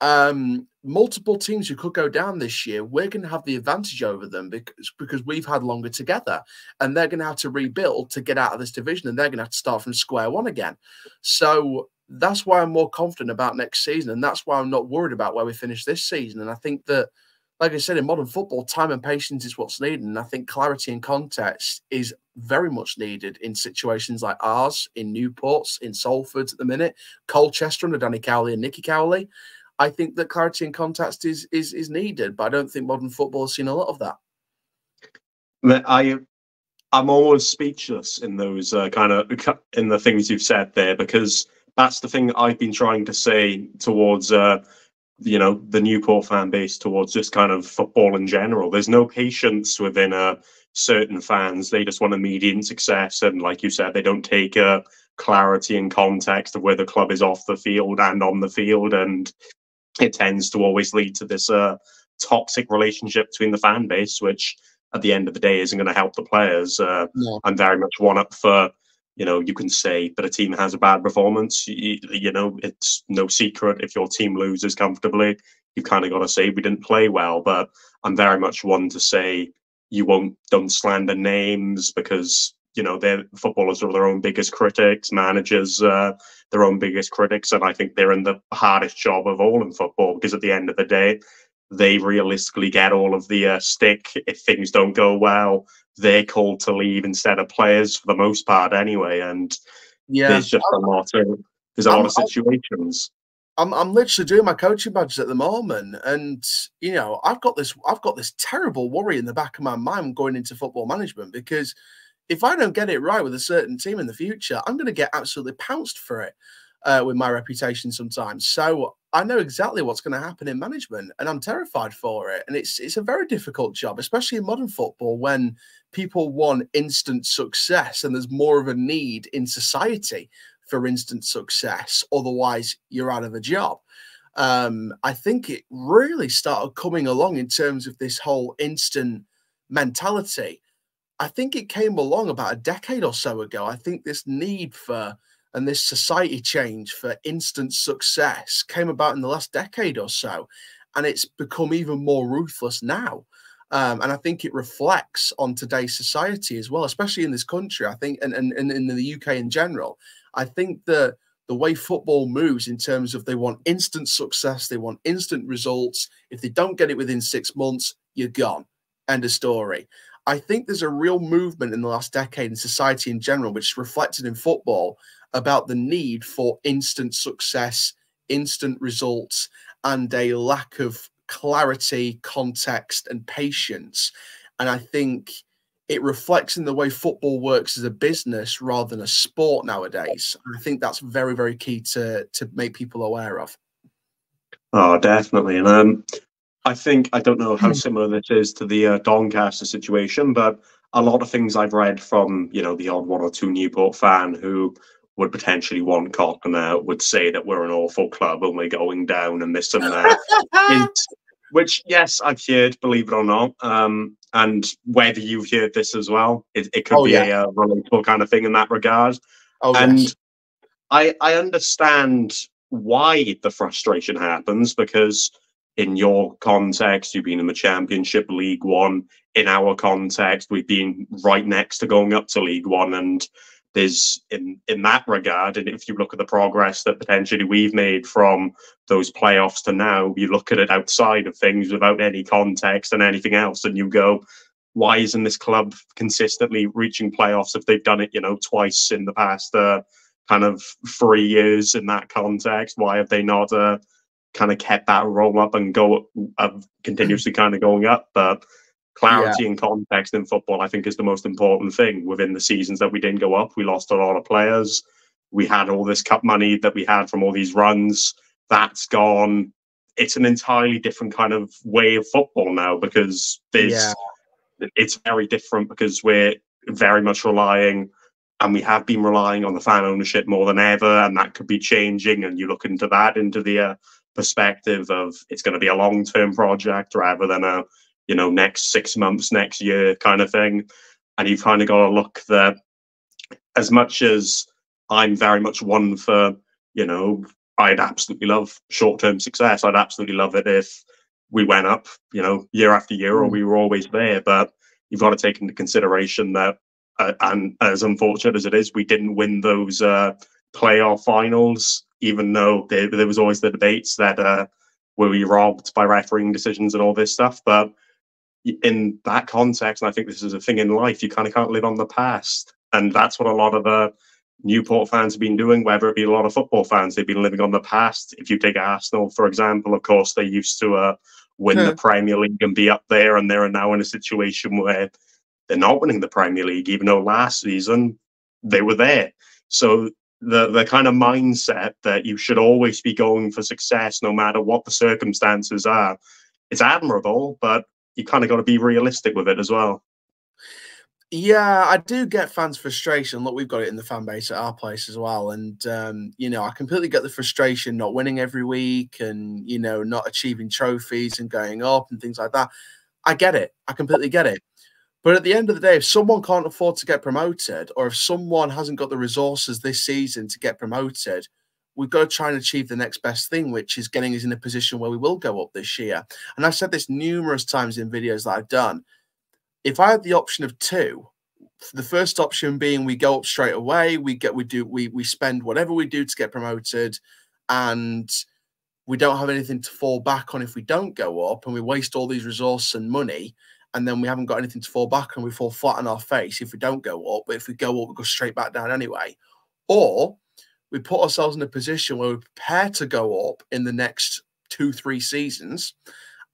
um, multiple teams who could go down this year, we're going to have the advantage over them because because we've had longer together, and they're going to have to rebuild to get out of this division, and they're going to have to start from square one again. So that's why I'm more confident about next season, and that's why I'm not worried about where we finish this season. And I think that, like I said, in modern football, time and patience is what's needed, and I think clarity and context is very much needed in situations like ours, in Newports, in Salford at the minute, Colchester under Danny Cowley and Nicky Cowley. I think that clarity and context is is is needed, but I don't think modern football has seen a lot of that. I I'm almost speechless in those uh, kind of in the things you've said there because that's the thing I've been trying to say towards uh, you know the Newport fan base towards just kind of football in general. There's no patience within uh, certain fans. They just want immediate success, and like you said, they don't take uh, clarity and context of where the club is off the field and on the field. And it tends to always lead to this uh, toxic relationship between the fan base, which at the end of the day isn't going to help the players. Uh, no. I'm very much one up for, you know, you can say that a team has a bad performance. You, you know, it's no secret if your team loses comfortably, you've kind of got to say we didn't play well. But I'm very much one to say you won't don't slander names because you know, their footballers are their own biggest critics, managers, uh, their own biggest critics, and I think they're in the hardest job of all in football because at the end of the day, they realistically get all of the uh, stick if things don't go well. They're called to leave instead of players for the most part, anyway. And yeah, there's just a lot of there's a lot of situations. I'm I'm literally doing my coaching badges at the moment, and you know I've got this I've got this terrible worry in the back of my mind going into football management because if I don't get it right with a certain team in the future, I'm going to get absolutely pounced for it uh, with my reputation sometimes. So I know exactly what's going to happen in management, and I'm terrified for it. And it's it's a very difficult job, especially in modern football when people want instant success, and there's more of a need in society for instant success. Otherwise, you're out of a job. Um, I think it really started coming along in terms of this whole instant mentality. I think it came along about a decade or so ago. I think this need for and this society change for instant success came about in the last decade or so, and it's become even more ruthless now. Um, and I think it reflects on today's society as well, especially in this country. I think, and, and, and in the UK in general, I think that the way football moves in terms of they want instant success, they want instant results. If they don't get it within six months, you're gone. End of story. I think there's a real movement in the last decade in society in general, which is reflected in football about the need for instant success, instant results, and a lack of clarity, context, and patience. And I think it reflects in the way football works as a business rather than a sport nowadays. I think that's very, very key to to make people aware of. Oh, definitely. And um, I think I don't know how hmm. similar this is to the uh, Doncaster situation, but a lot of things I've read from you know the odd one or two Newport fan who would potentially want Cotton out would say that we're an awful club and we're going down and this and that. which yes, I've heard, believe it or not. Um, and whether you've heard this as well, it, it could oh, be yeah. a, a uh, relatable kind of thing in that regard. Oh, and yes. I I understand why the frustration happens because in your context, you've been in the Championship, League One. In our context, we've been right next to going up to League One, and there's in in that regard, and if you look at the progress that potentially we've made from those playoffs to now, you look at it outside of things without any context and anything else, and you go, why isn't this club consistently reaching playoffs if they've done it, you know, twice in the past uh, kind of three years in that context? Why have they not uh, kind of kept that roll up and go uh, continuously kind of going up? But clarity yeah. and context in football, I think, is the most important thing. Within the seasons that we didn't go up, we lost a lot of players. We had all this cup money that we had from all these runs. That's gone. It's an entirely different kind of way of football now because there's. Yeah. It's very different because we're very much relying, and we have been relying on the fan ownership more than ever, and that could be changing. And you look into that into the uh, perspective of it's going to be a long term project rather than a you know, next six months, next year kind of thing. And you've kind of got to look that as much as I'm very much one for, you know, I'd absolutely love short term success. I'd absolutely love it if we went up, you know, year after year or mm. we were always there. But you've got to take into consideration that, uh, and as unfortunate as it is, we didn't win those uh, playoff finals, even though there, there was always the debates that uh, were we robbed by refereeing decisions and all this stuff. But in that context, and I think this is a thing in life, you kind of can't live on the past. And that's what a lot of the Newport fans have been doing, whether it be a lot of football fans, they've been living on the past. If you take Arsenal, for example, of course, they used to uh, win yeah. the Premier League and be up there, and they're now in a situation where they're not winning the Premier League, even though last season they were there. So the the kind of mindset that you should always be going for success no matter what the circumstances are, it's admirable, but you kind of got to be realistic with it as well. Yeah, I do get fans' frustration. Look, we've got it in the fan base at our place as well. And, um, you know, I completely get the frustration not winning every week and, you know, not achieving trophies and going up and things like that. I get it. I completely get it. But at the end of the day, if someone can't afford to get promoted or if someone hasn't got the resources this season to get promoted, we've got to try and achieve the next best thing, which is getting us in a position where we will go up this year. And I've said this numerous times in videos that I've done. If I had the option of two, the first option being we go up straight away, we get we do we we spend whatever we do to get promoted, and we don't have anything to fall back on if we don't go up, and we waste all these resources and money, and then we haven't got anything to fall back on, we fall flat on our face if we don't go up. But if we go up, we go straight back down anyway. Or we put ourselves in a position where we're prepared to go up in the next two, three seasons,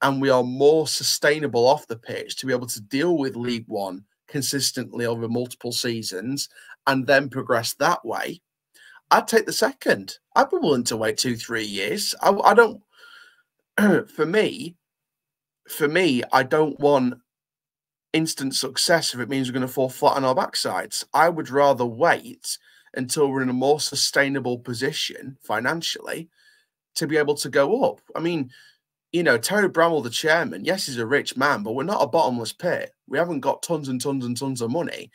and we are more sustainable off the pitch to be able to deal with League One consistently over multiple seasons and then progress that way, I'd take the second. I'd be willing to wait two, three years. I, I don't. for me, for me, I don't want instant success if it means we're going to fall flat on our backsides. I would rather wait until we're in a more sustainable position financially to be able to go up. I mean, you know, Terry Bramall, the chairman, yes, he's a rich man, but we're not a bottomless pit. We haven't got tons and tons and tons of money.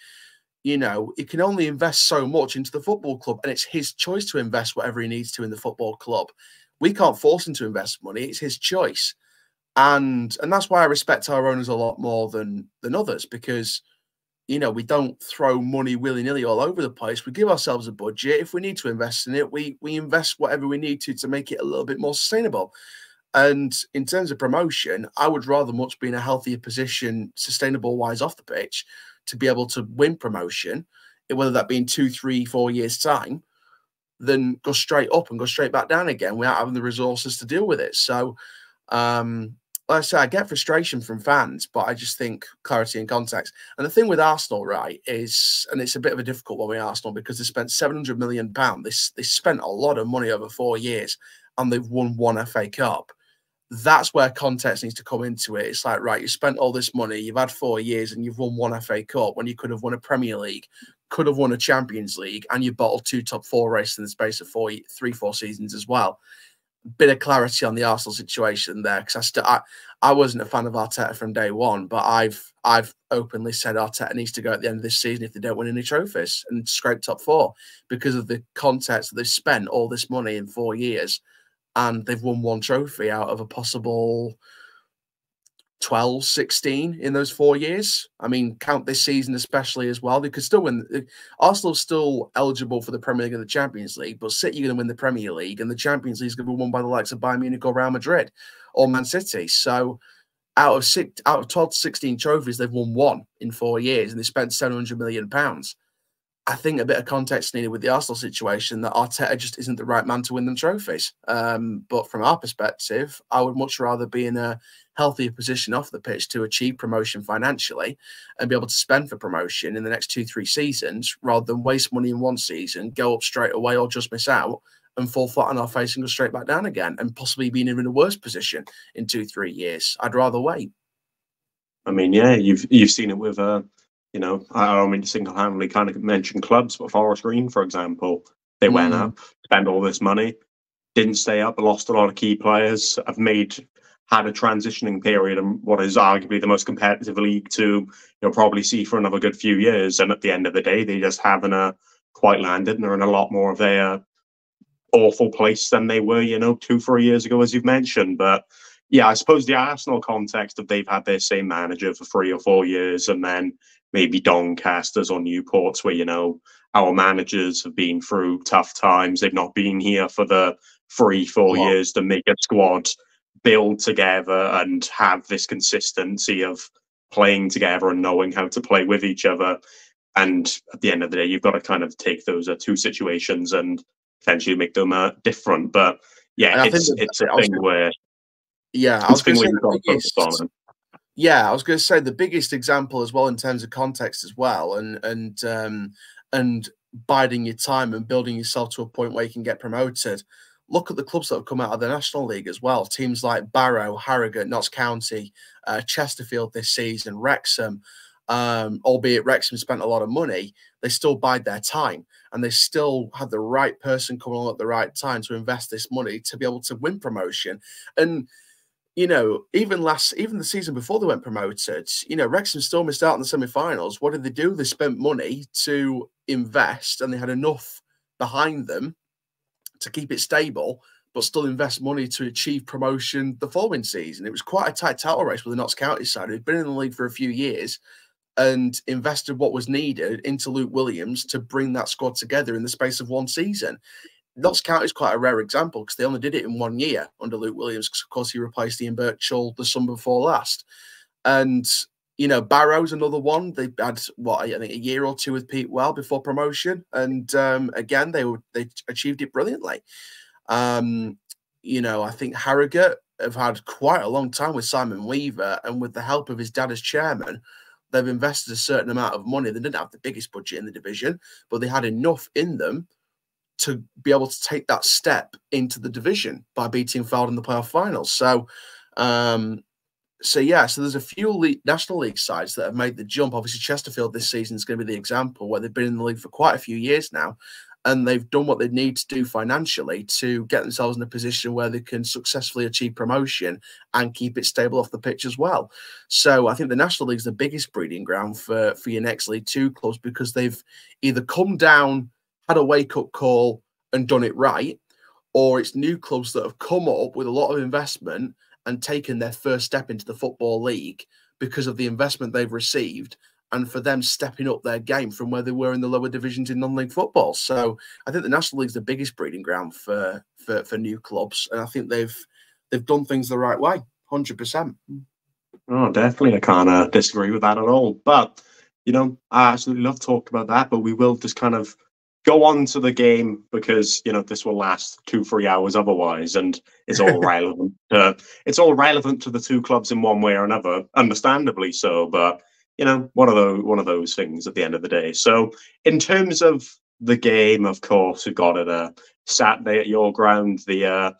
You know, he can only invest so much into the football club, and it's his choice to invest whatever he needs to in the football club. We can't force him to invest money; it's his choice, and and that's why I respect our owners a lot more than than others because you know, we don't throw money willy nilly all over the place. We give ourselves a budget. If we need to invest in it, we we invest whatever we need to to make it a little bit more sustainable. And in terms of promotion, I would rather much be in a healthier position, sustainable wise off the pitch, to be able to win promotion, whether that be in two, three, four years' time, than go straight up and go straight back down again without having the resources to deal with it. So um, like I say, I get frustration from fans, but I just think clarity and context. And the thing with Arsenal, right, is, and it's a bit of a difficult one with Arsenal because they spent seven hundred million pound. They they spent a lot of money over four years, and they've won one FA Cup. That's where context needs to come into it. It's like, right, you spent all this money, you've had four years, and you've won one FA Cup when you could have won a Premier League, could have won a Champions League, and you bottled two top four races in the space of four, three, four seasons as well bit of clarity on the Arsenal situation there because I still I, I wasn't a fan of Arteta from day one, but I've I've openly said Arteta needs to go at the end of this season if they don't win any trophies and scrape top four because of the context that they've spent all this money in four years and they've won one trophy out of a possible 12, 16 in those four years. I mean, count this season especially as well. They could still win. Arsenal's still eligible for the Premier League and the Champions League, but City are going to win the Premier League, and the Champions League is going to be won by the likes of Bayern Munich or Real Madrid or Man City. So, out of six, out of 12 to 16 trophies, they've won one in four years, and they spent 700 million pounds. I think a bit of context needed with the Arsenal situation that Arteta just isn't the right man to win them trophies. Um, but from our perspective, I would much rather be in a healthier position off the pitch to achieve promotion financially and be able to spend for promotion in the next two, three seasons rather than waste money in one season, go up straight away or just miss out and fall flat on our face and go straight back down again and possibly be in a worse position in two, three years. I'd rather wait. I mean, yeah, you've you've seen it with uh, you know, I don't mean to single handedly kind of mention clubs, but Forest Green, for example, they mm. went up, spent all this money, didn't stay up, lost a lot of key players, have made had a transitioning period and what is arguably the most competitive league to you'll probably see for another good few years. And at the end of the day, they just haven't uh, quite landed and they're in a lot more of a uh, awful place than they were, you know, two, three years ago, as you've mentioned. But yeah, I suppose the Arsenal context of they've had their same manager for three or four years and then maybe Doncasters or Newports where, you know, our managers have been through tough times. They've not been here for the three, four years to make a squad build together and have this consistency of playing together and knowing how to play with each other. And at the end of the day, you've got to kind of take those uh, two situations and potentially make them uh, different. But yeah, it's it's a thing where yeah, I was going to say yeah, I was going to say the biggest example as well in terms of context as well, and and um, and biding your time and building yourself to a point where you can get promoted look at the clubs that have come out of the National League as well. Teams like Barrow, Harrogate, Notts County, uh, Chesterfield this season, Wrexham, um, albeit Wrexham spent a lot of money, they still bide their time and they still had the right person come along at the right time to invest this money to be able to win promotion. And you know, even last, even the season before they went promoted, you know, Wrexham still missed out in the semi-finals. What did they do? They spent money to invest, and they had enough behind them to keep it stable, but still invest money to achieve promotion the following season. It was quite a tight title race with the Notts County side, who'd been in the league for a few years and invested what was needed into Luke Williams to bring that squad together in the space of one season. Notts County is quite a rare example because they only did it in one year under Luke Williams, because of course he replaced Ian Burchnall the summer before last. And you know, Barrow's another one. They had what I think a year or two with Pete Well before promotion, and um, again they were they achieved it brilliantly. Um, you know, I think Harrogate have had quite a long time with Simon Weaver, and with the help of his dad as chairman, they've invested a certain amount of money. They didn't have the biggest budget in the division, but they had enough in them to be able to take that step into the division by beating Fylde in the playoff finals. So, um, so yeah, so there's a few league, National League sides that have made the jump. Obviously, Chesterfield this season is going to be the example where they've been in the league for quite a few years now, and they've done what they need to do financially to get themselves in a position where they can successfully achieve promotion and keep it stable off the pitch as well. So I think the National League is the biggest breeding ground for for your next League Two clubs because they've either come down, had a wake up call, and done it right, or it's new clubs that have come up with a lot of investment and taken their first step into the football league because of the investment they've received and for them stepping up their game from where they were in the lower divisions in non-league football. So I think the National League's the biggest breeding ground for for, for new clubs, and I think they've they've done things the right way, hundred percent. Oh, definitely, I can't uh, disagree with that at all. But you know, I absolutely love talking about that. But we will just kind of go on to the game because you know this will last two three hours otherwise and it's all relevant uh, it's all relevant to the two clubs in one way or another understandably so but you know one of those one of those things at the end of the day. So in terms of the game of course we got it a uh, saturday at your ground the uh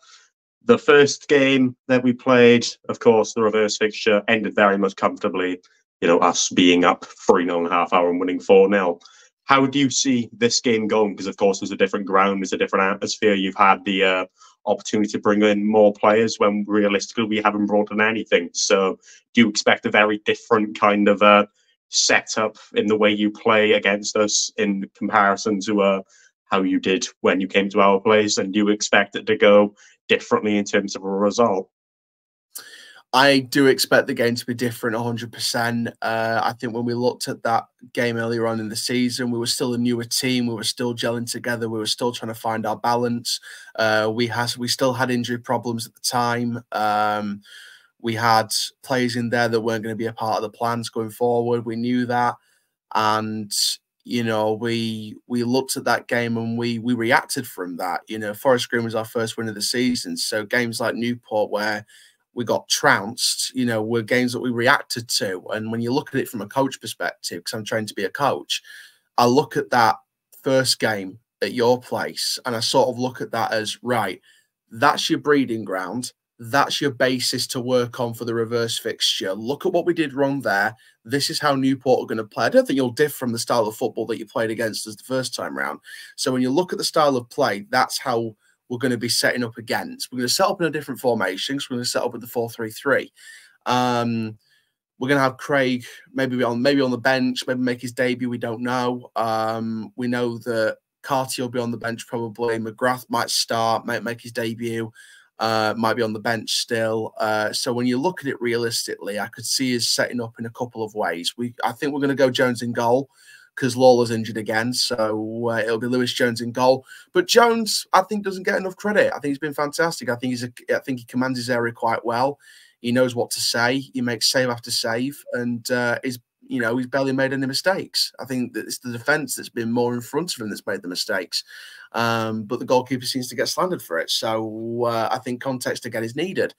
the first game that we played of course the reverse fixture ended very much comfortably you know us being up three nil and a half hour and winning four nil how do you see this game going? Because of course, there's a different ground, there's a different atmosphere. You've had the uh, opportunity to bring in more players when realistically we haven't brought in anything. So, do you expect a very different kind of uh, setup in the way you play against us in comparison to uh, how you did when you came to our place? And do you expect it to go differently in terms of a result? I do expect the game to be different 100%. Uh, I think when we looked at that game earlier on in the season, we were still a newer team. We were still gelling together. We were still trying to find our balance. Uh, we has we still had injury problems at the time. Um, we had players in there that weren't going to be a part of the plans going forward. We knew that, and you know we we looked at that game and we we reacted from that. You know, Forest Green was our first win of the season, so games like Newport where we got trounced, you know, were games that we reacted to. And when you look at it from a coach perspective, because I'm trying to be a coach, I look at that first game at your place and I sort of look at that as right, that's your breeding ground. That's your basis to work on for the reverse fixture. Look at what we did wrong there. This is how Newport are going to play. I don't think you'll differ from the style of football that you played against us the first time round. So when you look at the style of play, that's how we're going to be setting up against. We're going to set up in a different formation So we're going to set up with the 4 3 3. Um, we're going to have Craig maybe on maybe on the bench, maybe make his debut. We don't know. Um, we know that Carty will be on the bench probably. McGrath might start, might make his debut. Uh, might be on the bench still. Uh, so when you look at it realistically, I could see us setting up in a couple of ways. We, I think we're going to go Jones in goal because Lawlor's injured again. So uh, it'll be Louis Jones in goal. But Jones, I think, doesn't get enough credit. I think he's been fantastic. I think he's a, I think he commands his area quite well. He knows what to say. He makes save after save, and uh, is you know he's barely made any mistakes. I think that it's the defense that's been more in front of him that's made the mistakes. Um, but the goalkeeper seems to get slandered for it. So uh, I think context again is needed.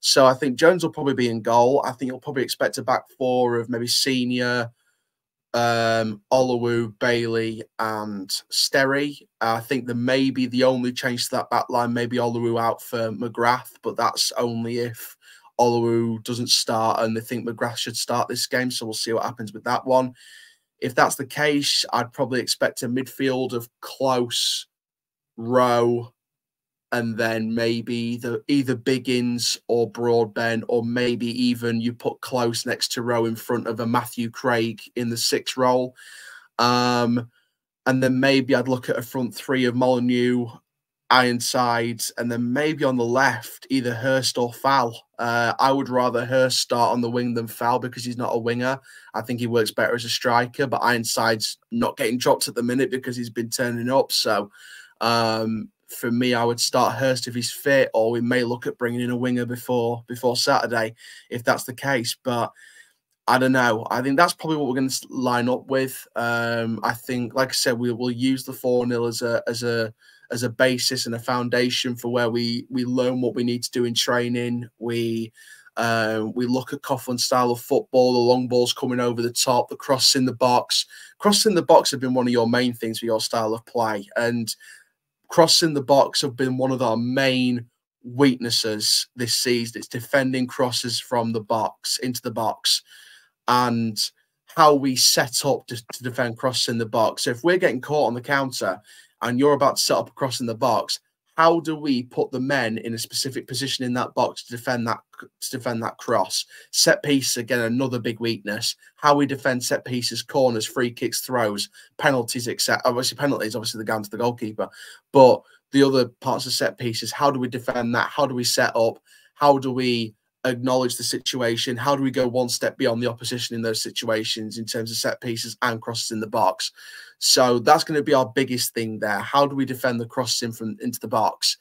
So I think Jones will probably be in goal. I think you'll probably expect a back four of maybe senior um, Olowu, Bailey, and Sterry. I think there may be the only change to that back line, maybe Olowu out for McGrath, but that's only if Olowu doesn't start and they think McGrath should start this game. So we'll see what happens with that one. If that's the case, I'd probably expect a midfield of Close Rowe and then maybe the either Biggins or Broadbent, or maybe even you put Close next to Rowe in front of a Matthew Craig in the sixth role. Um, and then maybe I'd look at a front three of Molyneux, Ironsides, and then maybe on the left, either Hurst or Fowl. Uh, I would rather Hurst start on the wing than Fowl because he's not a winger. I think he works better as a striker, but Ironside's not getting dropped at the minute because he's been turning up. So um, for me, I would start Hurst if he's fit, or we may look at bringing in a winger before before Saturday if that's the case. But I don't know. I think that's probably what we're going to line up with. Um, I think, like I said, we will use the four 0 as a as a as a basis and a foundation for where we we learn what we need to do in training. We um, we look at Coughlan's style of football, the long balls coming over the top, the cross in the box. Cross in the box have been one of your main things for your style of play, and crossing the box have been one of our main weaknesses this season. It's defending crosses from the box into the box, and how we set up to, to defend crosses in the box. So if we're getting caught on the counter and you're about to set up a cross in the box, how do we put the men in a specific position in that box to defend that to defend that cross? Set piece again, another big weakness. How we defend set pieces, corners, free kicks, throws, penalties, etc. Obviously, penalties, obviously the down to the goalkeeper, but the other parts of set pieces. How do we defend that? How do we set up? How do we acknowledge the situation? How do we go one step beyond the opposition in those situations in terms of set pieces and crosses in the box? So that's going to be our biggest thing there. How do we defend the crosses in from into the box?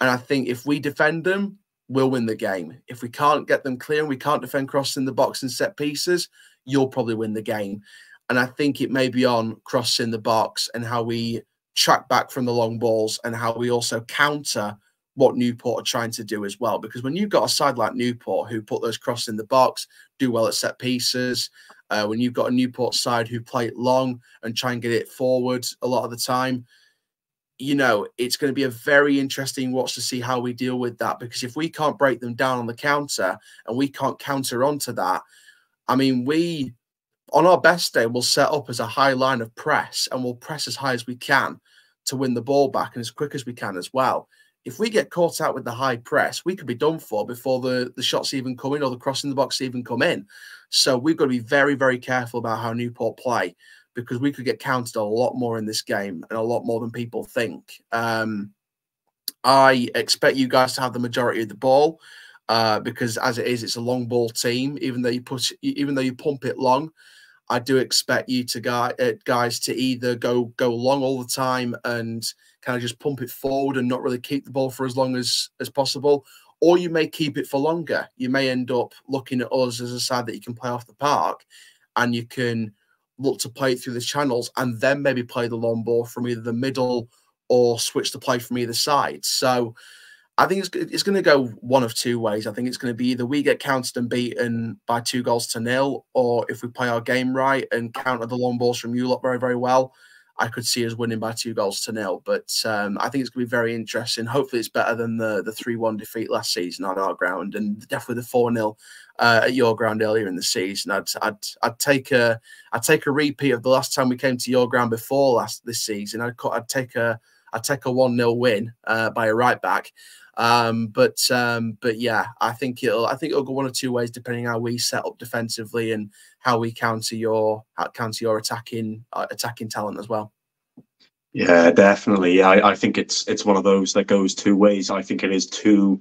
And I think if we defend them, we'll win the game. If we can't get them clear and we can't defend crosses in the box and set pieces, you'll probably win the game. And I think it may be on cross in the box and how we track back from the long balls and how we also counter what Newport are trying to do as well. Because when you've got a side like Newport who put those crosses in the box, do well at set pieces, uh, when you've got a Newport side who play it long and try and get it forward a lot of the time, you know, it's going to be a very interesting watch to see how we deal with that. Because if we can't break them down on the counter and we can't counter onto that, I mean, we on our best day, we'll set up as a high line of press and we'll press as high as we can to win the ball back and as quick as we can as well if we get caught out with the high press, we could be done for before the, the shots even come in or the crossing the box even come in. So we've got to be very, very careful about how Newport play because we could get counted a lot more in this game and a lot more than people think. Um, I expect you guys to have the majority of the ball uh, because as it is, it's a long ball team. Even though you push, even though you pump it long, I do expect you to guy, uh, guys to either go go long all the time and kind of just pump it forward and not really keep the ball for as long as as possible, or you may keep it for longer. You may end up looking at us as a side that you can play off the park, and you can look to play it through the channels and then maybe play the long ball from either the middle or switch the play from either side. So I think it's, it's going to go one of two ways. I think it's going to be either we get counted and beaten by two goals to nil, or if we play our game right and counter the long balls from you lot very, very well, I could see us winning by two goals to nil. But um, I think it's going to be very interesting. Hopefully, it's better than the the three one defeat last season on our ground, and definitely the four 0 uh, at your ground earlier in the season. I'd I'd I'd take a I'd take a repeat of the last time we came to your ground before last this season. I'd I'd take a I'd take a one 0 win uh, by a right back. Um, but um, but yeah, I think it'll I think it'll go one or two ways depending how we set up defensively and how we counter your counter your attacking uh, attacking talent as well. Yeah, definitely. I, I think it's it's one of those that goes two ways. I think it is two.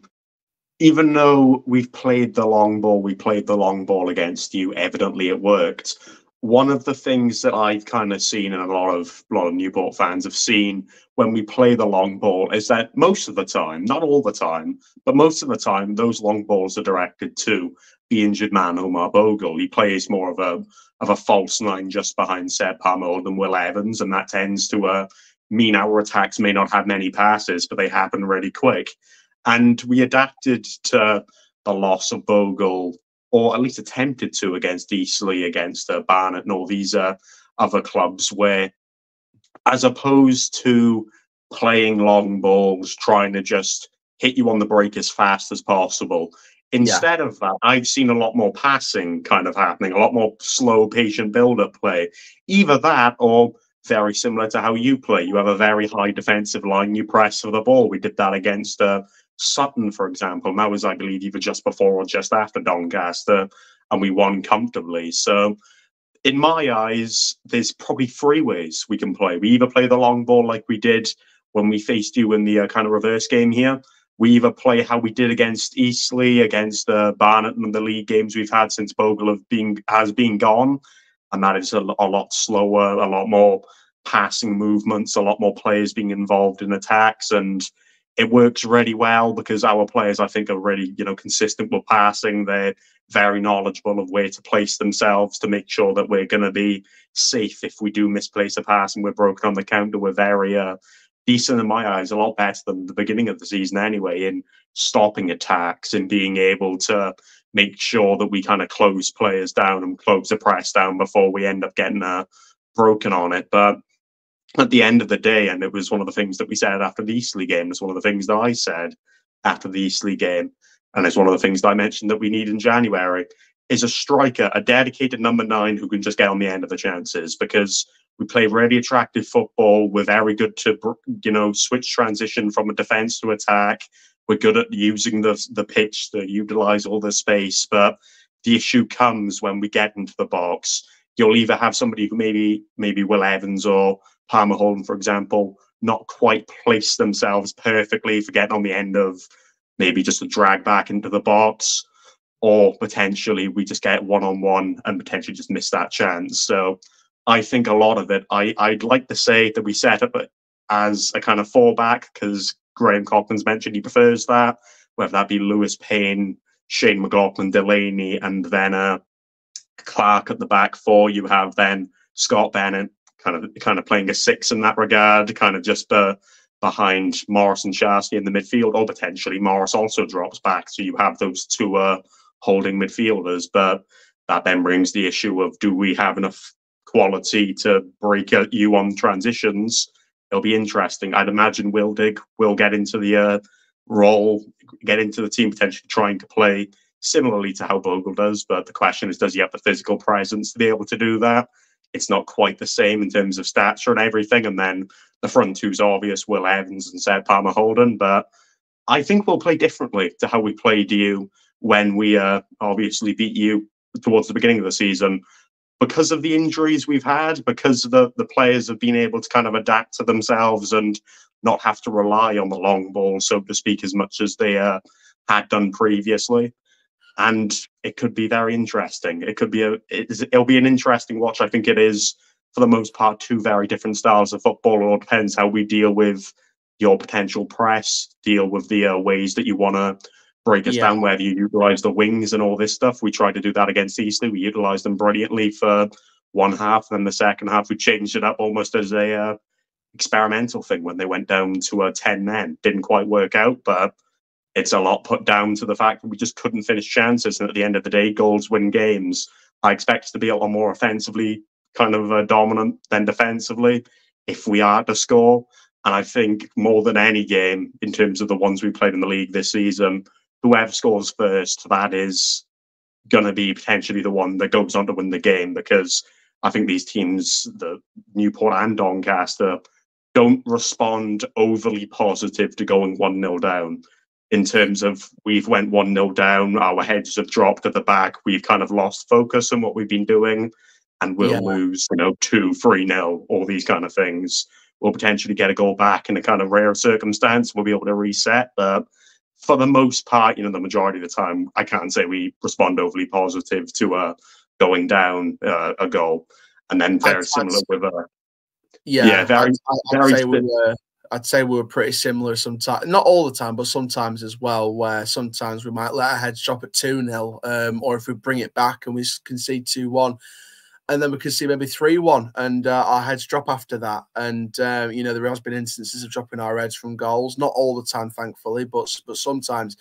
Even though we've played the long ball, we played the long ball against you. Evidently, it worked one of the things that I've kind of seen and a lot of a lot of Newport fans have seen when we play the long ball is that most of the time, not all the time, but most of the time, those long balls are directed to the injured man Omar Bogle. He plays more of a of a false nine just behind Seb Palmer than Will Evans, and that tends to uh, mean our attacks may not have many passes, but they happen really quick. And we adapted to the loss of Bogle or at least attempted to against Eastleigh, against uh, Barnet, and all these uh, other clubs, where as opposed to playing long balls, trying to just hit you on the break as fast as possible. Instead yeah. of that, I've seen a lot more passing kind of happening, a lot more slow, patient build-up play. Either that or very similar to how you play. You have a very high defensive line, you press for the ball. We did that against uh, Sutton, for example, that was, I believe, either just before or just after Doncaster, and we won comfortably. So, in my eyes, there's probably three ways we can play. We either play the long ball like we did when we faced you in the uh, kind of reverse game here. We either play how we did against Eastleigh, against uh, Barnet, and the league games we've had since Bogle have been has been gone, and that is a, a lot slower, a lot more passing movements, a lot more players being involved in attacks, and it works really well because our players, I think, are really you know consistent with passing. They're very knowledgeable of where to place themselves to make sure that we're going to be safe if we do misplace a pass and we're broken on the counter. We're very uh, decent in my eyes, a lot better than the beginning of the season anyway, in stopping attacks and being able to make sure that we kind of close players down and close the press down before we end up getting uh, broken on it. But at the end of the day, and it was one of the things that we said after the Eastleigh game, it's one of the things that I said after the Eastleigh game, and it's one of the things that I mentioned that we need in January, is a striker, a dedicated number nine who can just get on the end of the chances because we play really attractive football. We're very good to, you know, switch transition from a defense to attack. We're good at using the the pitch to utilize all the space, but the issue comes when we get into the box. You'll either have somebody who maybe maybe Will Evans or Palmer Houlden, for example, not quite place themselves perfectly for getting on the end of maybe just a drag back into the box, or potentially we just get one on one and potentially just miss that chance. So I think a lot of it, I, I'd like to say that we set up it as a kind of fallback because Graham Coughlan's mentioned he prefers that, whether that be Lewis Payne, Shane McLoughlin, Delaney, and then uh, Clarke at the back four. You have then Scot Bennett kind of kind of playing a six in that regard, kind of just uh, behind Morris and Charsley in the midfield, or potentially Morris also drops back. So you have those two uh, holding midfielders. But that then brings the issue of do we have enough quality to break you on transitions? It'll be interesting. I'd imagine Wildig will get into the uh, role, get into the team, potentially trying to play similarly to how Bogle does. But the question is, does he have the physical presence to be able to do that? It's not quite the same in terms of stature and everything. And then the front two's obvious, Will Evans and Seb Palmer Houlden. But I think we'll play differently to how we played you when we uh, obviously beat you towards the beginning of the season because of the injuries we've had, because the, the players have been able to kind of adapt to themselves and not have to rely on the long ball, so to speak, as much as they uh, had done previously. And it could be very interesting. It could be a it'll be an interesting watch. I think it is for the most part two very different styles of football. It all depends how we deal with your potential press, deal with the uh, ways that you want to break us yeah. down, whether you utilize the wings and all this stuff. We tried to do that against Eastleigh. We utilized them brilliantly for one half. And then the second half, we changed it up almost as a uh, experimental thing when they went down to a 10 men. Didn't quite work out, but it's a lot put down to the fact that we just couldn't finish chances. And at the end of the day, goals win games. I expect us to be a lot more offensively kind of uh, dominant than defensively if we are to score. And I think more than any game, in terms of the ones we played in the league this season, whoever scores first, that is going to be potentially the one that goes on to win the game because I think these teams, the Newport and Doncaster, don't respond overly positive to going 1 0 down. In terms of we've went 1 0 down, our heads have dropped at the back, we've kind of lost focus on what we've been doing, and we'll yeah. lose, you know, 2 3 0, all these kind of things. We'll potentially get a goal back in a kind of rare circumstance. We'll be able to reset, but for the most part, you know, the majority of the time, I can't say we respond overly positive to uh, going down uh, a goal. And then very I'd, similar I'd, with a yeah, yeah, very, I'd, very. I'd say we were pretty similar sometimes, not all the time, but sometimes as well. Where sometimes we might let our heads drop at two 0 um, or if we bring it back and we concede two one, and then we can see maybe 3 1 and uh, our heads drop after that. And, uh, you know, there has been instances of dropping our heads from goals, not all the time, thankfully, but, but sometimes.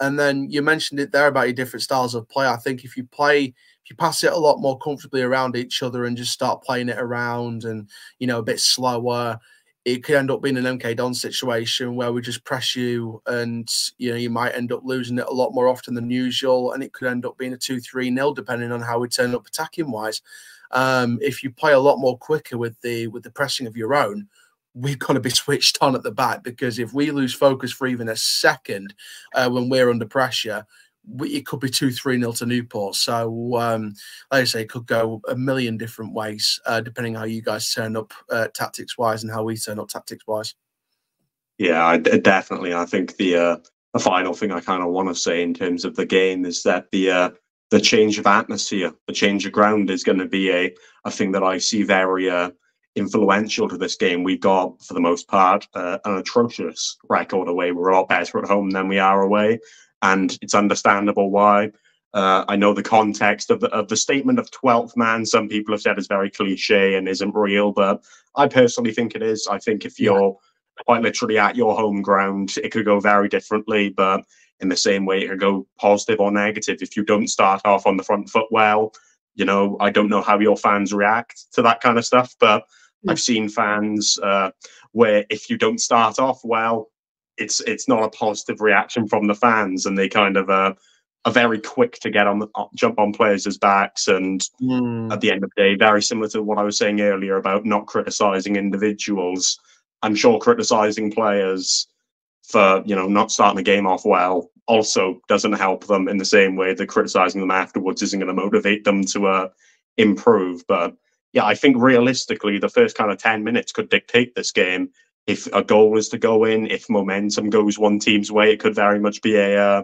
And then you mentioned it there about your different styles of play. I think if you play, if you pass it a lot more comfortably around each other and just start playing it around and, you know, a bit slower, it could end up being an MK Don situation where we just press you and you know you might end up losing it a lot more often than usual and it could end up being a 2-3 nil depending on how we turn up attacking wise. Um, if you play a lot more quicker with the with the pressing of your own, we've got to be switched on at the back because if we lose focus for even a second uh, when we're under pressure, it could be two three nil to Newport. So um, like I say, it could go a million different ways uh, depending how you guys turn up uh, tactics wise and how we turn up tactics wise. Yeah, I, definitely. I think the uh, the final thing I kind of want to say in terms of the game is that the uh, the change of atmosphere, the change of ground is going to be a a thing that I see very uh, influential to this game. We've got, for the most part, uh, an atrocious record away. We're a lot better at home than we are away, and it's understandable why. Uh, I know the context of the of the statement of twelfth man. Some people have said is very cliche and isn't real, but I personally think it is. I think if you're yeah. quite literally at your home ground, it could go very differently. But in the same way, it could go positive or negative. If you don't start off on the front foot well, you know, I don't know how your fans react to that kind of stuff, but. I've seen fans uh, where if you don't start off well, it's it's not a positive reaction from the fans, and they kind of uh, are very quick to get on the jump on players' backs and mm. at the end of the day very similar to what i was saying earlier about not criticizing individuals. I'm sure criticizing players for you know not starting the game off well also doesn't help them in the same way that criticizing them afterwards isn't going to motivate them to uh, improve. But yeah i think realistically the first kind of 10 minutes could dictate this game if a goal is to go in if momentum goes one team's way it could very much be a uh,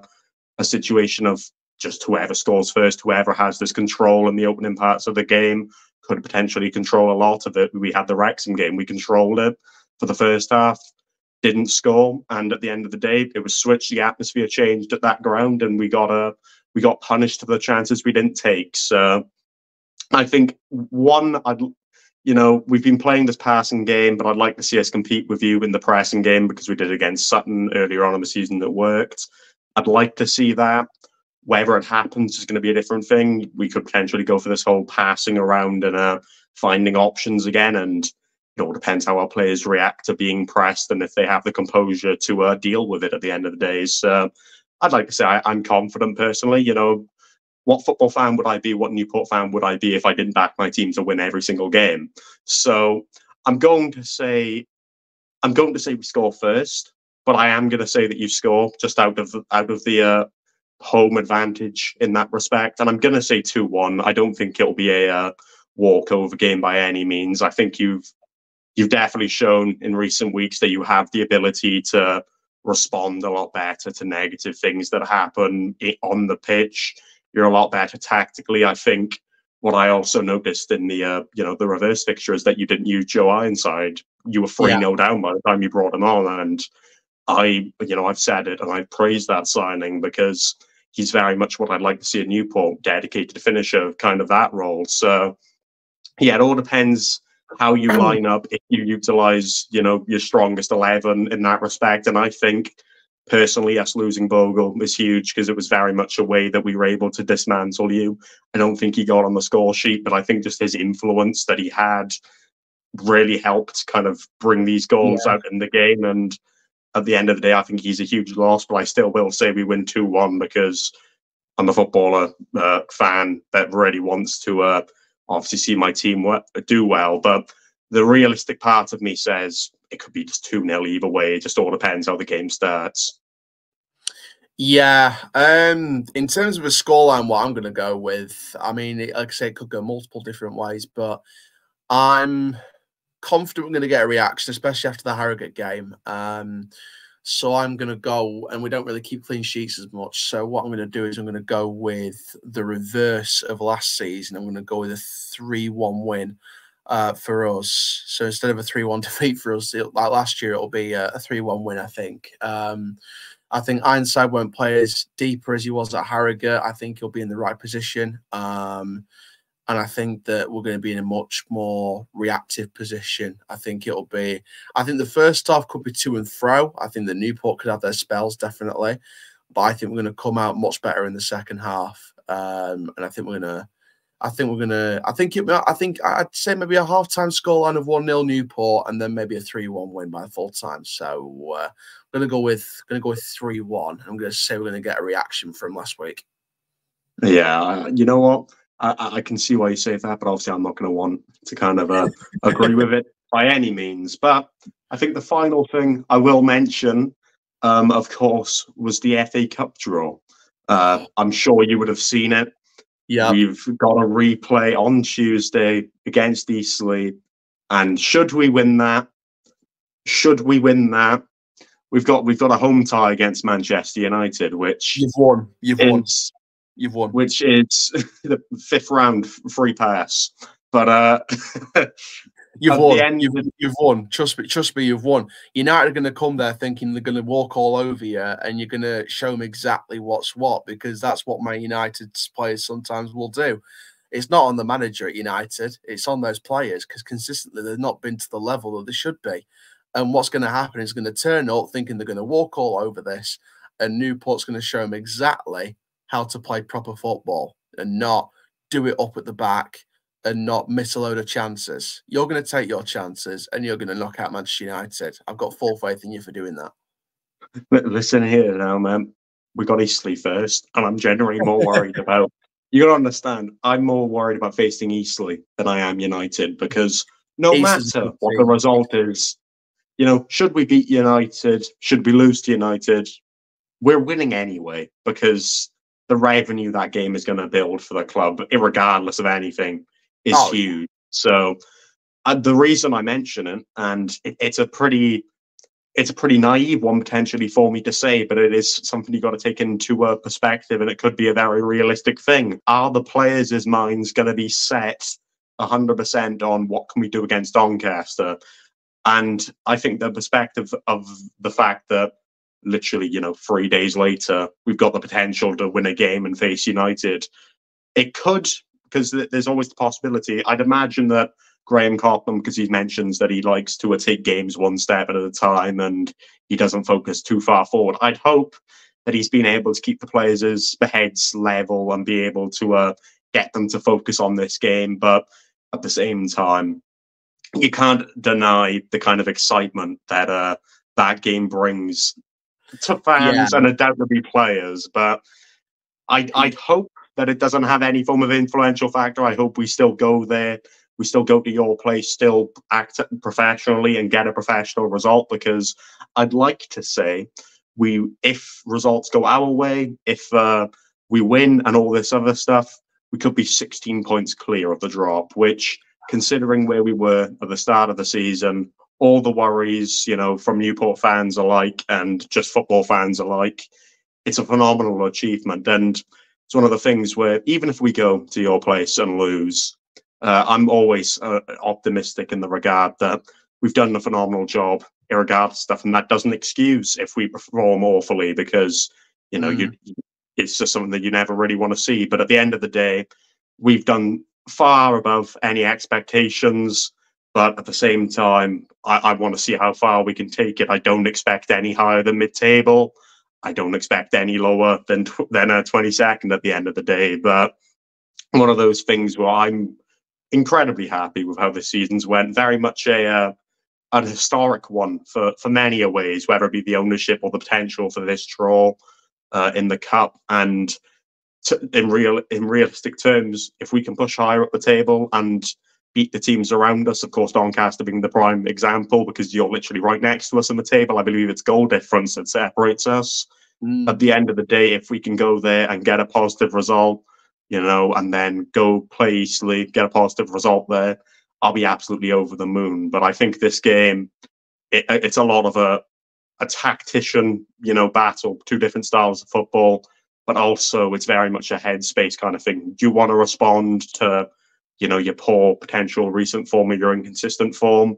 a situation of just whoever scores first, whoever has this control in the opening parts of the game could potentially control a lot of it. We had the Wrexham game, we controlled it for the first half, didn't score, and at the end of the day, it was switched. The atmosphere changed at that ground, and we got a we got punished for the chances we didn't take. So I think one, I'd you know we've been playing this passing game, but I'd like to see us compete with you in the pressing game because we did against Sutton earlier on in the season that worked. I'd like to see that. Whether it happens is going to be a different thing. We could potentially go for this whole passing around and uh, finding options again. And it all depends how our players react to being pressed and if they have the composure to uh, deal with it at the end of the day. So I'd like to say I, I'm confident personally. You know, what football fan would I be? What Newport fan would I be if I didn't back my team to win every single game? So I'm going to say, I'm going to say we score first but I am going to say that you score just out of out of the uh, home advantage in that respect, and I'm going to say two one. I don't think it'll be a uh, walkover game by any means. I think you've you've definitely shown in recent weeks that you have the ability to respond a lot better to negative things that happen on the pitch. You're a lot better tactically. I think what I also noticed in the uh, you know the reverse fixture is that you didn't use Joe Ironside. You were three yeah. 0 down by the time you brought him on, and I, you know, I've said it and I've praised that signing because he's very much what I'd like to see at Newport, dedicated finisher, kind of that role. So, yeah, it all depends how you line up if you utilize, you know, your strongest 11 in that respect. And I think personally, us losing Bogle was huge because it was very much a way that we were able to dismantle you. I don't think he got on the score sheet, but I think just his influence that he had really helped kind of bring these goals yeah. out in the game. And at the end of the day, I think he's a huge loss, but I still will say we win 2 1 because I'm a footballer uh, fan that really wants to uh, obviously see my team do well. But the realistic part of me says it could be just 2 0 either way. It just all depends how the game starts. Yeah. Um, in terms of a scoreline, what I'm going to go with, I mean, like I say, it could go multiple different ways, but I'm confident we're going to get a reaction, especially after the Harrogate game. Um, so I'm going to go, and we don't really keep clean sheets as much. So what I'm going to do is I'm going to go with the reverse of last season. I'm going to go with a 3 1 win uh, for us. So instead of a 3 1 defeat for us, it, like last year, it'll be a 3 1 win, I think. Um, I think Ironside won't play as deeper as he was at Harrogate. I think he'll be in the right position. Um, and I think that we're going to be in a much more reactive position. I think it'll be. I think the first half could be to and fro. I think the Newport could have their spells definitely, but I think we're going to come out much better in the second half. Um, and I think we're going to. I think we're gonna. I think it. I think I'd say maybe a half-time scoreline of one 0 Newport, and then maybe a three-one win by full time. So uh, I'm gonna go with gonna go with three-one. I'm gonna say we're gonna get a reaction from last week. Yeah, you know what? I, I can see why you say that, but obviously I'm not going to want to kind of uh, agree with it by any means. But I think the final thing I will mention, um, of course, was the FA Cup draw. Uh, I'm sure you would have seen it. Yeah, we've got a replay on Tuesday against Eastleigh, and should we win that, should we win that, we've got we've got a home tie against Manchester United, which you've won. You've won. you've won, which is the fifth round free pass. But uh, You've won. You've, you've, won. Trust me. Trust me. You've won. United are going to come there thinking they're going to walk all over you, and you're going to show them exactly what's what because that's what my United players sometimes will do. It's not on the manager at United. It's on those players because consistently they've not been to the level that they should be. And what's going to happen is going to turn up thinking they're going to walk all over this, and Newport's going to show them exactly how to play proper football and not do it up at the back and not miss a load of chances. You're going to take your chances and you're going to knock out Manchester United. I've got full faith in you for doing that. Listen here now, man. We got Eastleigh first, and I'm generally more worried about. You got to understand, I'm more worried about facing Eastleigh than I am United because no matter what the result is, you know, should we beat United, should we lose to United, we're winning anyway because the revenue that game is going to build for the club, regardless of anything, is oh, huge. So uh, the reason I mention it, and it, it's a pretty, it's a pretty naive one potentially for me to say, but it is something you got to take into a perspective, and it could be a very realistic thing. Are the players' minds going to be set 100% on what can we do against Doncaster? And I think the perspective of the fact that literally, you know, three days later, we've got the potential to win a game and face United. It could, because there's always the possibility. I'd imagine that Graham Coughlan, because he mentions that he likes to take games one step at a time and he doesn't focus too far forward. I'd hope that he's been able to keep the players' heads level and be able to uh, get them to focus on this game. But at the same time, you can't deny the kind of excitement that uh, that game brings to fans yeah. and undoubtedly players. But I, I'd hope that it doesn't have any form of influential factor. I hope we still go there. We still go to your place, still act professionally and get a professional result because I'd like to say we, if results go our way, if uh, we win and all this other stuff, we could be 16 points clear of the drop, which considering where we were at the start of the season, all the worries, you know, from Newport fans alike and just football fans alike. It's a phenomenal achievement. And it's one of the things where even if we go to your place and lose, uh, I'm always uh, optimistic in the regard that we've done a phenomenal job, regardless stuff, and that doesn't excuse if we perform awfully because you know mm. you it's just something that you never really want to see. But at the end of the day, we've done far above any expectations. But at the same time, I, I want to see how far we can take it. I don't expect any higher than mid-table. I don't expect any lower than than a 22nd at the end of the day. But one of those things where I'm incredibly happy with how the seasons went. Very much a uh, an historic one for for many a ways, whether it be the ownership or the potential for this draw uh, in the cup. And to, in real in realistic terms, if we can push higher up the table and beat the teams around us. Of course, Doncaster being the prime example because you're literally right next to us on the table. I believe it's goal difference that separates us. Mm. At the end of the day, if we can go there and get a positive result, you know, and then go play Eastleigh, get a positive result there, I'll be absolutely over the moon. But I think this game, it, it's a lot of a a tactician, you know, battle, two different styles of football, but also it's very much a headspace kind of thing. Do you want to respond to you know your poor potential recent form or your inconsistent form.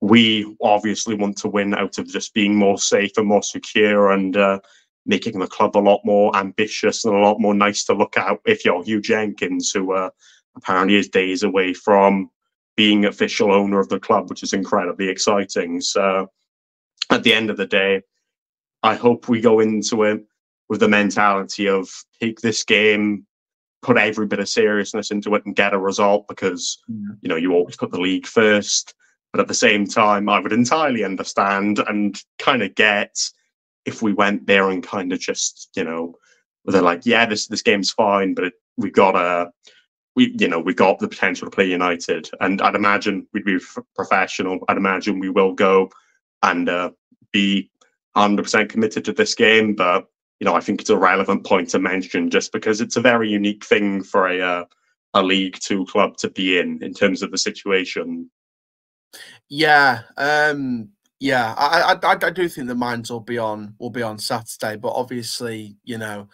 We obviously want to win out of just being more safe and more secure and uh, making the club a lot more ambitious and a lot more nice to look at. If you're Huw Jenkins, who uh, apparently is days away from being official owner of the club, which is incredibly exciting. So at the end of the day, I hope we go into it with the mentality of take this game put every bit of seriousness into it and get a result because you know you always put the league first. But at the same time, I would entirely understand and kind of get if we went there and kind of just you know they're like, yeah, this this game's fine, but it, we got a we you know we got the potential to play United, and I'd imagine we'd be f- professional. I'd imagine we will go and uh, be 100% committed to this game, but you know, I think it's a relevant point to mention just because it's a very unique thing for a uh, a League Two club to be in in terms of the situation. Yeah, um, yeah, I, I I do think the minds will be on will be on Saturday, but obviously, you know,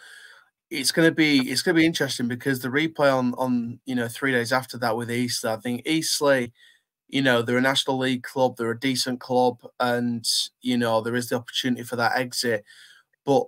it's going to be it's going to be interesting because the replay on on you know three days after that with Eastleigh, I think Eastleigh you know, they're a National League club, they're a decent club, and, you know, there is the opportunity for that exit. But,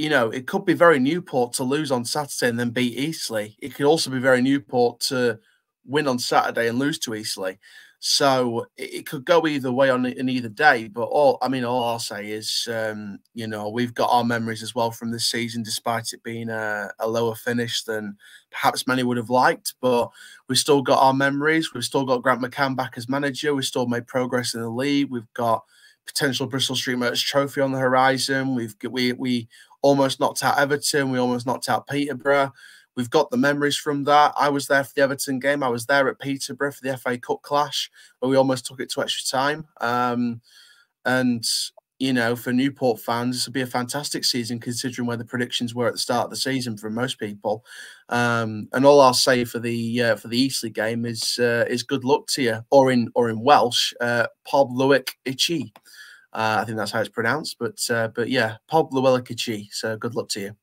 you know, it could be very Newport to lose on Saturday and then beat Eastleigh. It could also be very Newport to win on Saturday and lose to Eastleigh. So it, could go either way on in either day. But all I mean, all I'll say is, um, you know, we've got our memories as well from this season, despite it being a, a lower finish than perhaps many would have liked. But we've still got our memories. We've still got Grant McCann back as manager. We've still made progress in the league. We've got potential Bristol Street Motors Trophy on the horizon. We've we we almost knocked out Everton. We almost knocked out Peterborough. We've got the memories from that. I was there for the Everton game. I was there at Peterborough for the FA Cup clash where we almost took it to extra time. Um, and you know, for Newport fans, this will be a fantastic season considering where the predictions were at the start of the season for most people. Um, and all I'll say for the uh, for the Eastleigh game is uh, is good luck to you, or in or in Welsh, uh, Pob lwc i chi. Uh, I think that's how it's pronounced, but uh, but yeah, Pob Ichi. So good luck to you.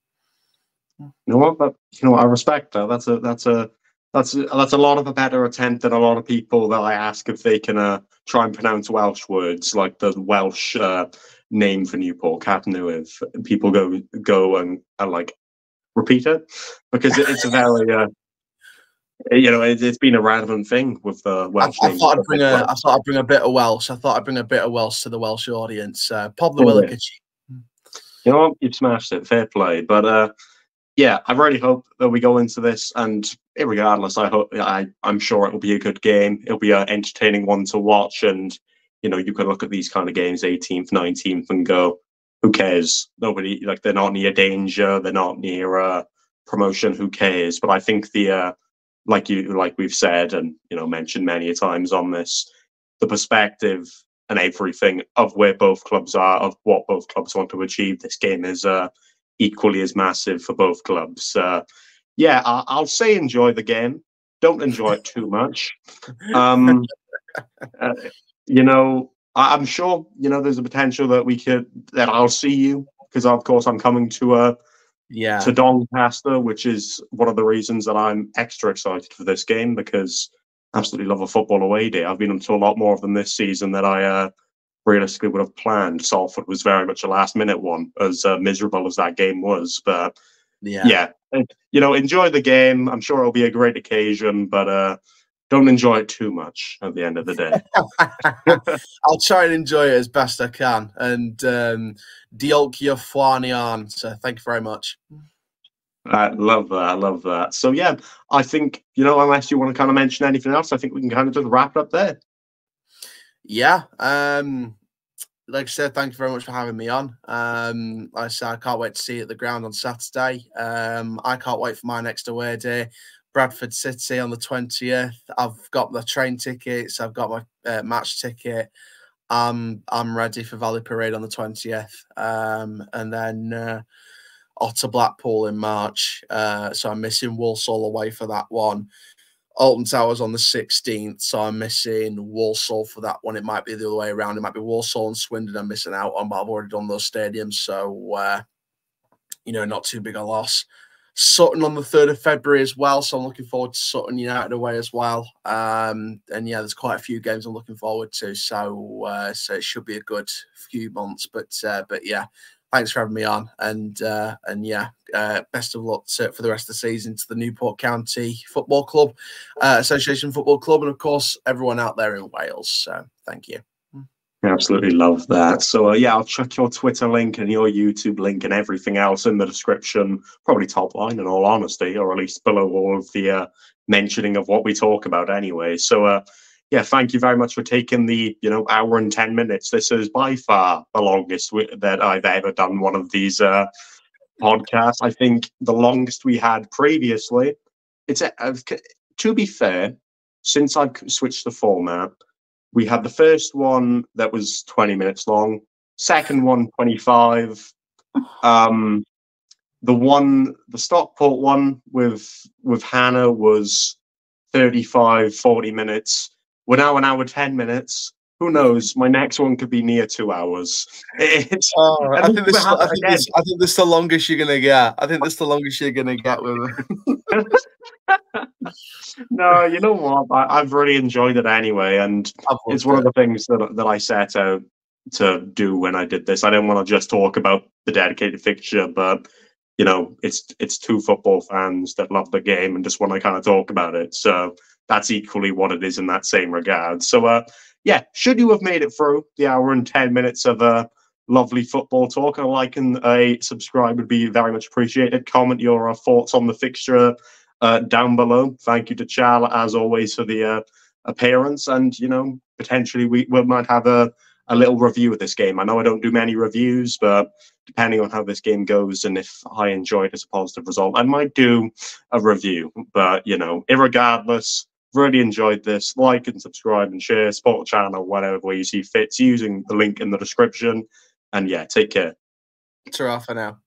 You know what? But you know, I respect that. That's a that's a that's a, that's a lot of a better attempt than a lot of people that I ask if they can uh, try and pronounce Welsh words like the Welsh uh, name for Newport, Casnewydd. People go go and, and like repeat it because it, it's a very uh, you know it, has been a relevant thing with the Welsh. I, I thought I'd bring a I thought I'd bring a bit of Welsh. I thought I'd bring a bit of Welsh to the Welsh audience. Uh, Pablo yeah. You know what? You've smashed it. Fair play, but uh yeah, I really hope that we go into this, and regardless, I hope I I'm sure it will be a good game. It'll be an entertaining one to watch, and you know you can look at these kind of games, 18th, 19th, and go, who cares? Nobody like they're not near danger, they're not near uh, promotion. Who cares? But I think the uh, like you like we've said and you know mentioned many a times on this, the perspective and everything of where both clubs are, of what both clubs want to achieve. This game is uh equally as massive for both clubs. Uh, yeah, I, will say enjoy the game. Don't enjoy it too much. Um, uh, you know, I, am sure you know there's a potential that we could that I'll see you because of course I'm coming to uh yeah to Doncaster, which is one of the reasons that I'm extra excited for this game because I absolutely love a football away day. I've been to a lot more of them this season that I uh, realistically would have planned. Salford was very much a last minute one, as uh, miserable as that game was. But yeah, yeah, you know, enjoy the game. I'm sure it'll be a great occasion, but uh, don't enjoy it too much at the end of the day. I'll try and enjoy it as best I can. And um, Diolch Fwanian. So thank you very much. I love that. I love that. So yeah, I think you know, unless you want to kind of mention anything else, I think we can kind of just wrap it up there. Yeah. Um, like I said, thank you very much for having me on. Um, like I said, I can't wait to see you at the ground on Saturday. Um, I can't wait for my next away day. Bradford City on the 20th. I've got my train tickets. I've got my uh, match ticket. I'm I'm ready for Valley Parade on the 20th. Um, and then uh, Otter Blackpool in March. Uh, so I'm missing Walsall away for that one. Alton Towers on the 16th, so I'm missing Walsall for that one. It might be the other way around. It might be Walsall and Swindon I'm missing out on, but I've already done those stadiums, so uh, you know, not too big a loss. Sutton on the 3rd of February as well, so I'm looking forward to Sutton United away as well. Um, and yeah, there's quite a few games I'm looking forward to, so uh, so it should be a good few months. But uh, but yeah, thanks for having me on. And uh, and yeah, uh, best of luck to, for the rest of the season to the Newport County Football Club, uh, Association Football Club, and of course everyone out there in Wales. So thank you. Absolutely love that. So uh, yeah, I'll check your Twitter link and your YouTube link and everything else in the description, probably top line in all honesty, or at least below all of the uh, mentioning of what we talk about anyway. So uh, yeah, thank you very much for taking the you know hour and ten minutes. This is by far the longest that I've ever done one of these uh, podcasts. I think the longest we had previously. It's a, uh, to be fair, since I've switched the format, we had the first one that was twenty minutes long, second one 25. Um, the one, the Stockport one with with Hannah was 35, 40 minutes we're now an hour, 10 minutes. Who knows? My next one could be near two hours. It's, oh, I, think this, I, think this, I think this is the longest you're going to get. I think this is the longest you're going to get with it. no, you know what? I, have really enjoyed it anyway, and it's one it. of the things that that I set out to do when I did this. I didn't want to just talk about the dedicated fixture, but you know, it's it's two football fans that love the game and just want to kind of talk about it. So that's equally what it is in that same regard. So, uh, yeah, should you have made it through the hour and ten minutes of a lovely football talk, a like and a subscribe would be very much appreciated. Comment your uh, thoughts on the fixture uh, down below. Thank you to Chall as always for the uh, appearance, and you know, potentially we, we might have a a little review of this game. I know I don't do many reviews, but depending on how this game goes and if I enjoy it as a positive result, I might do a review. But you know, irregardless, really enjoyed this. Like and subscribe and share, support the channel, whatever you see fits, using the link in the description. And yeah, take care. Ta for now.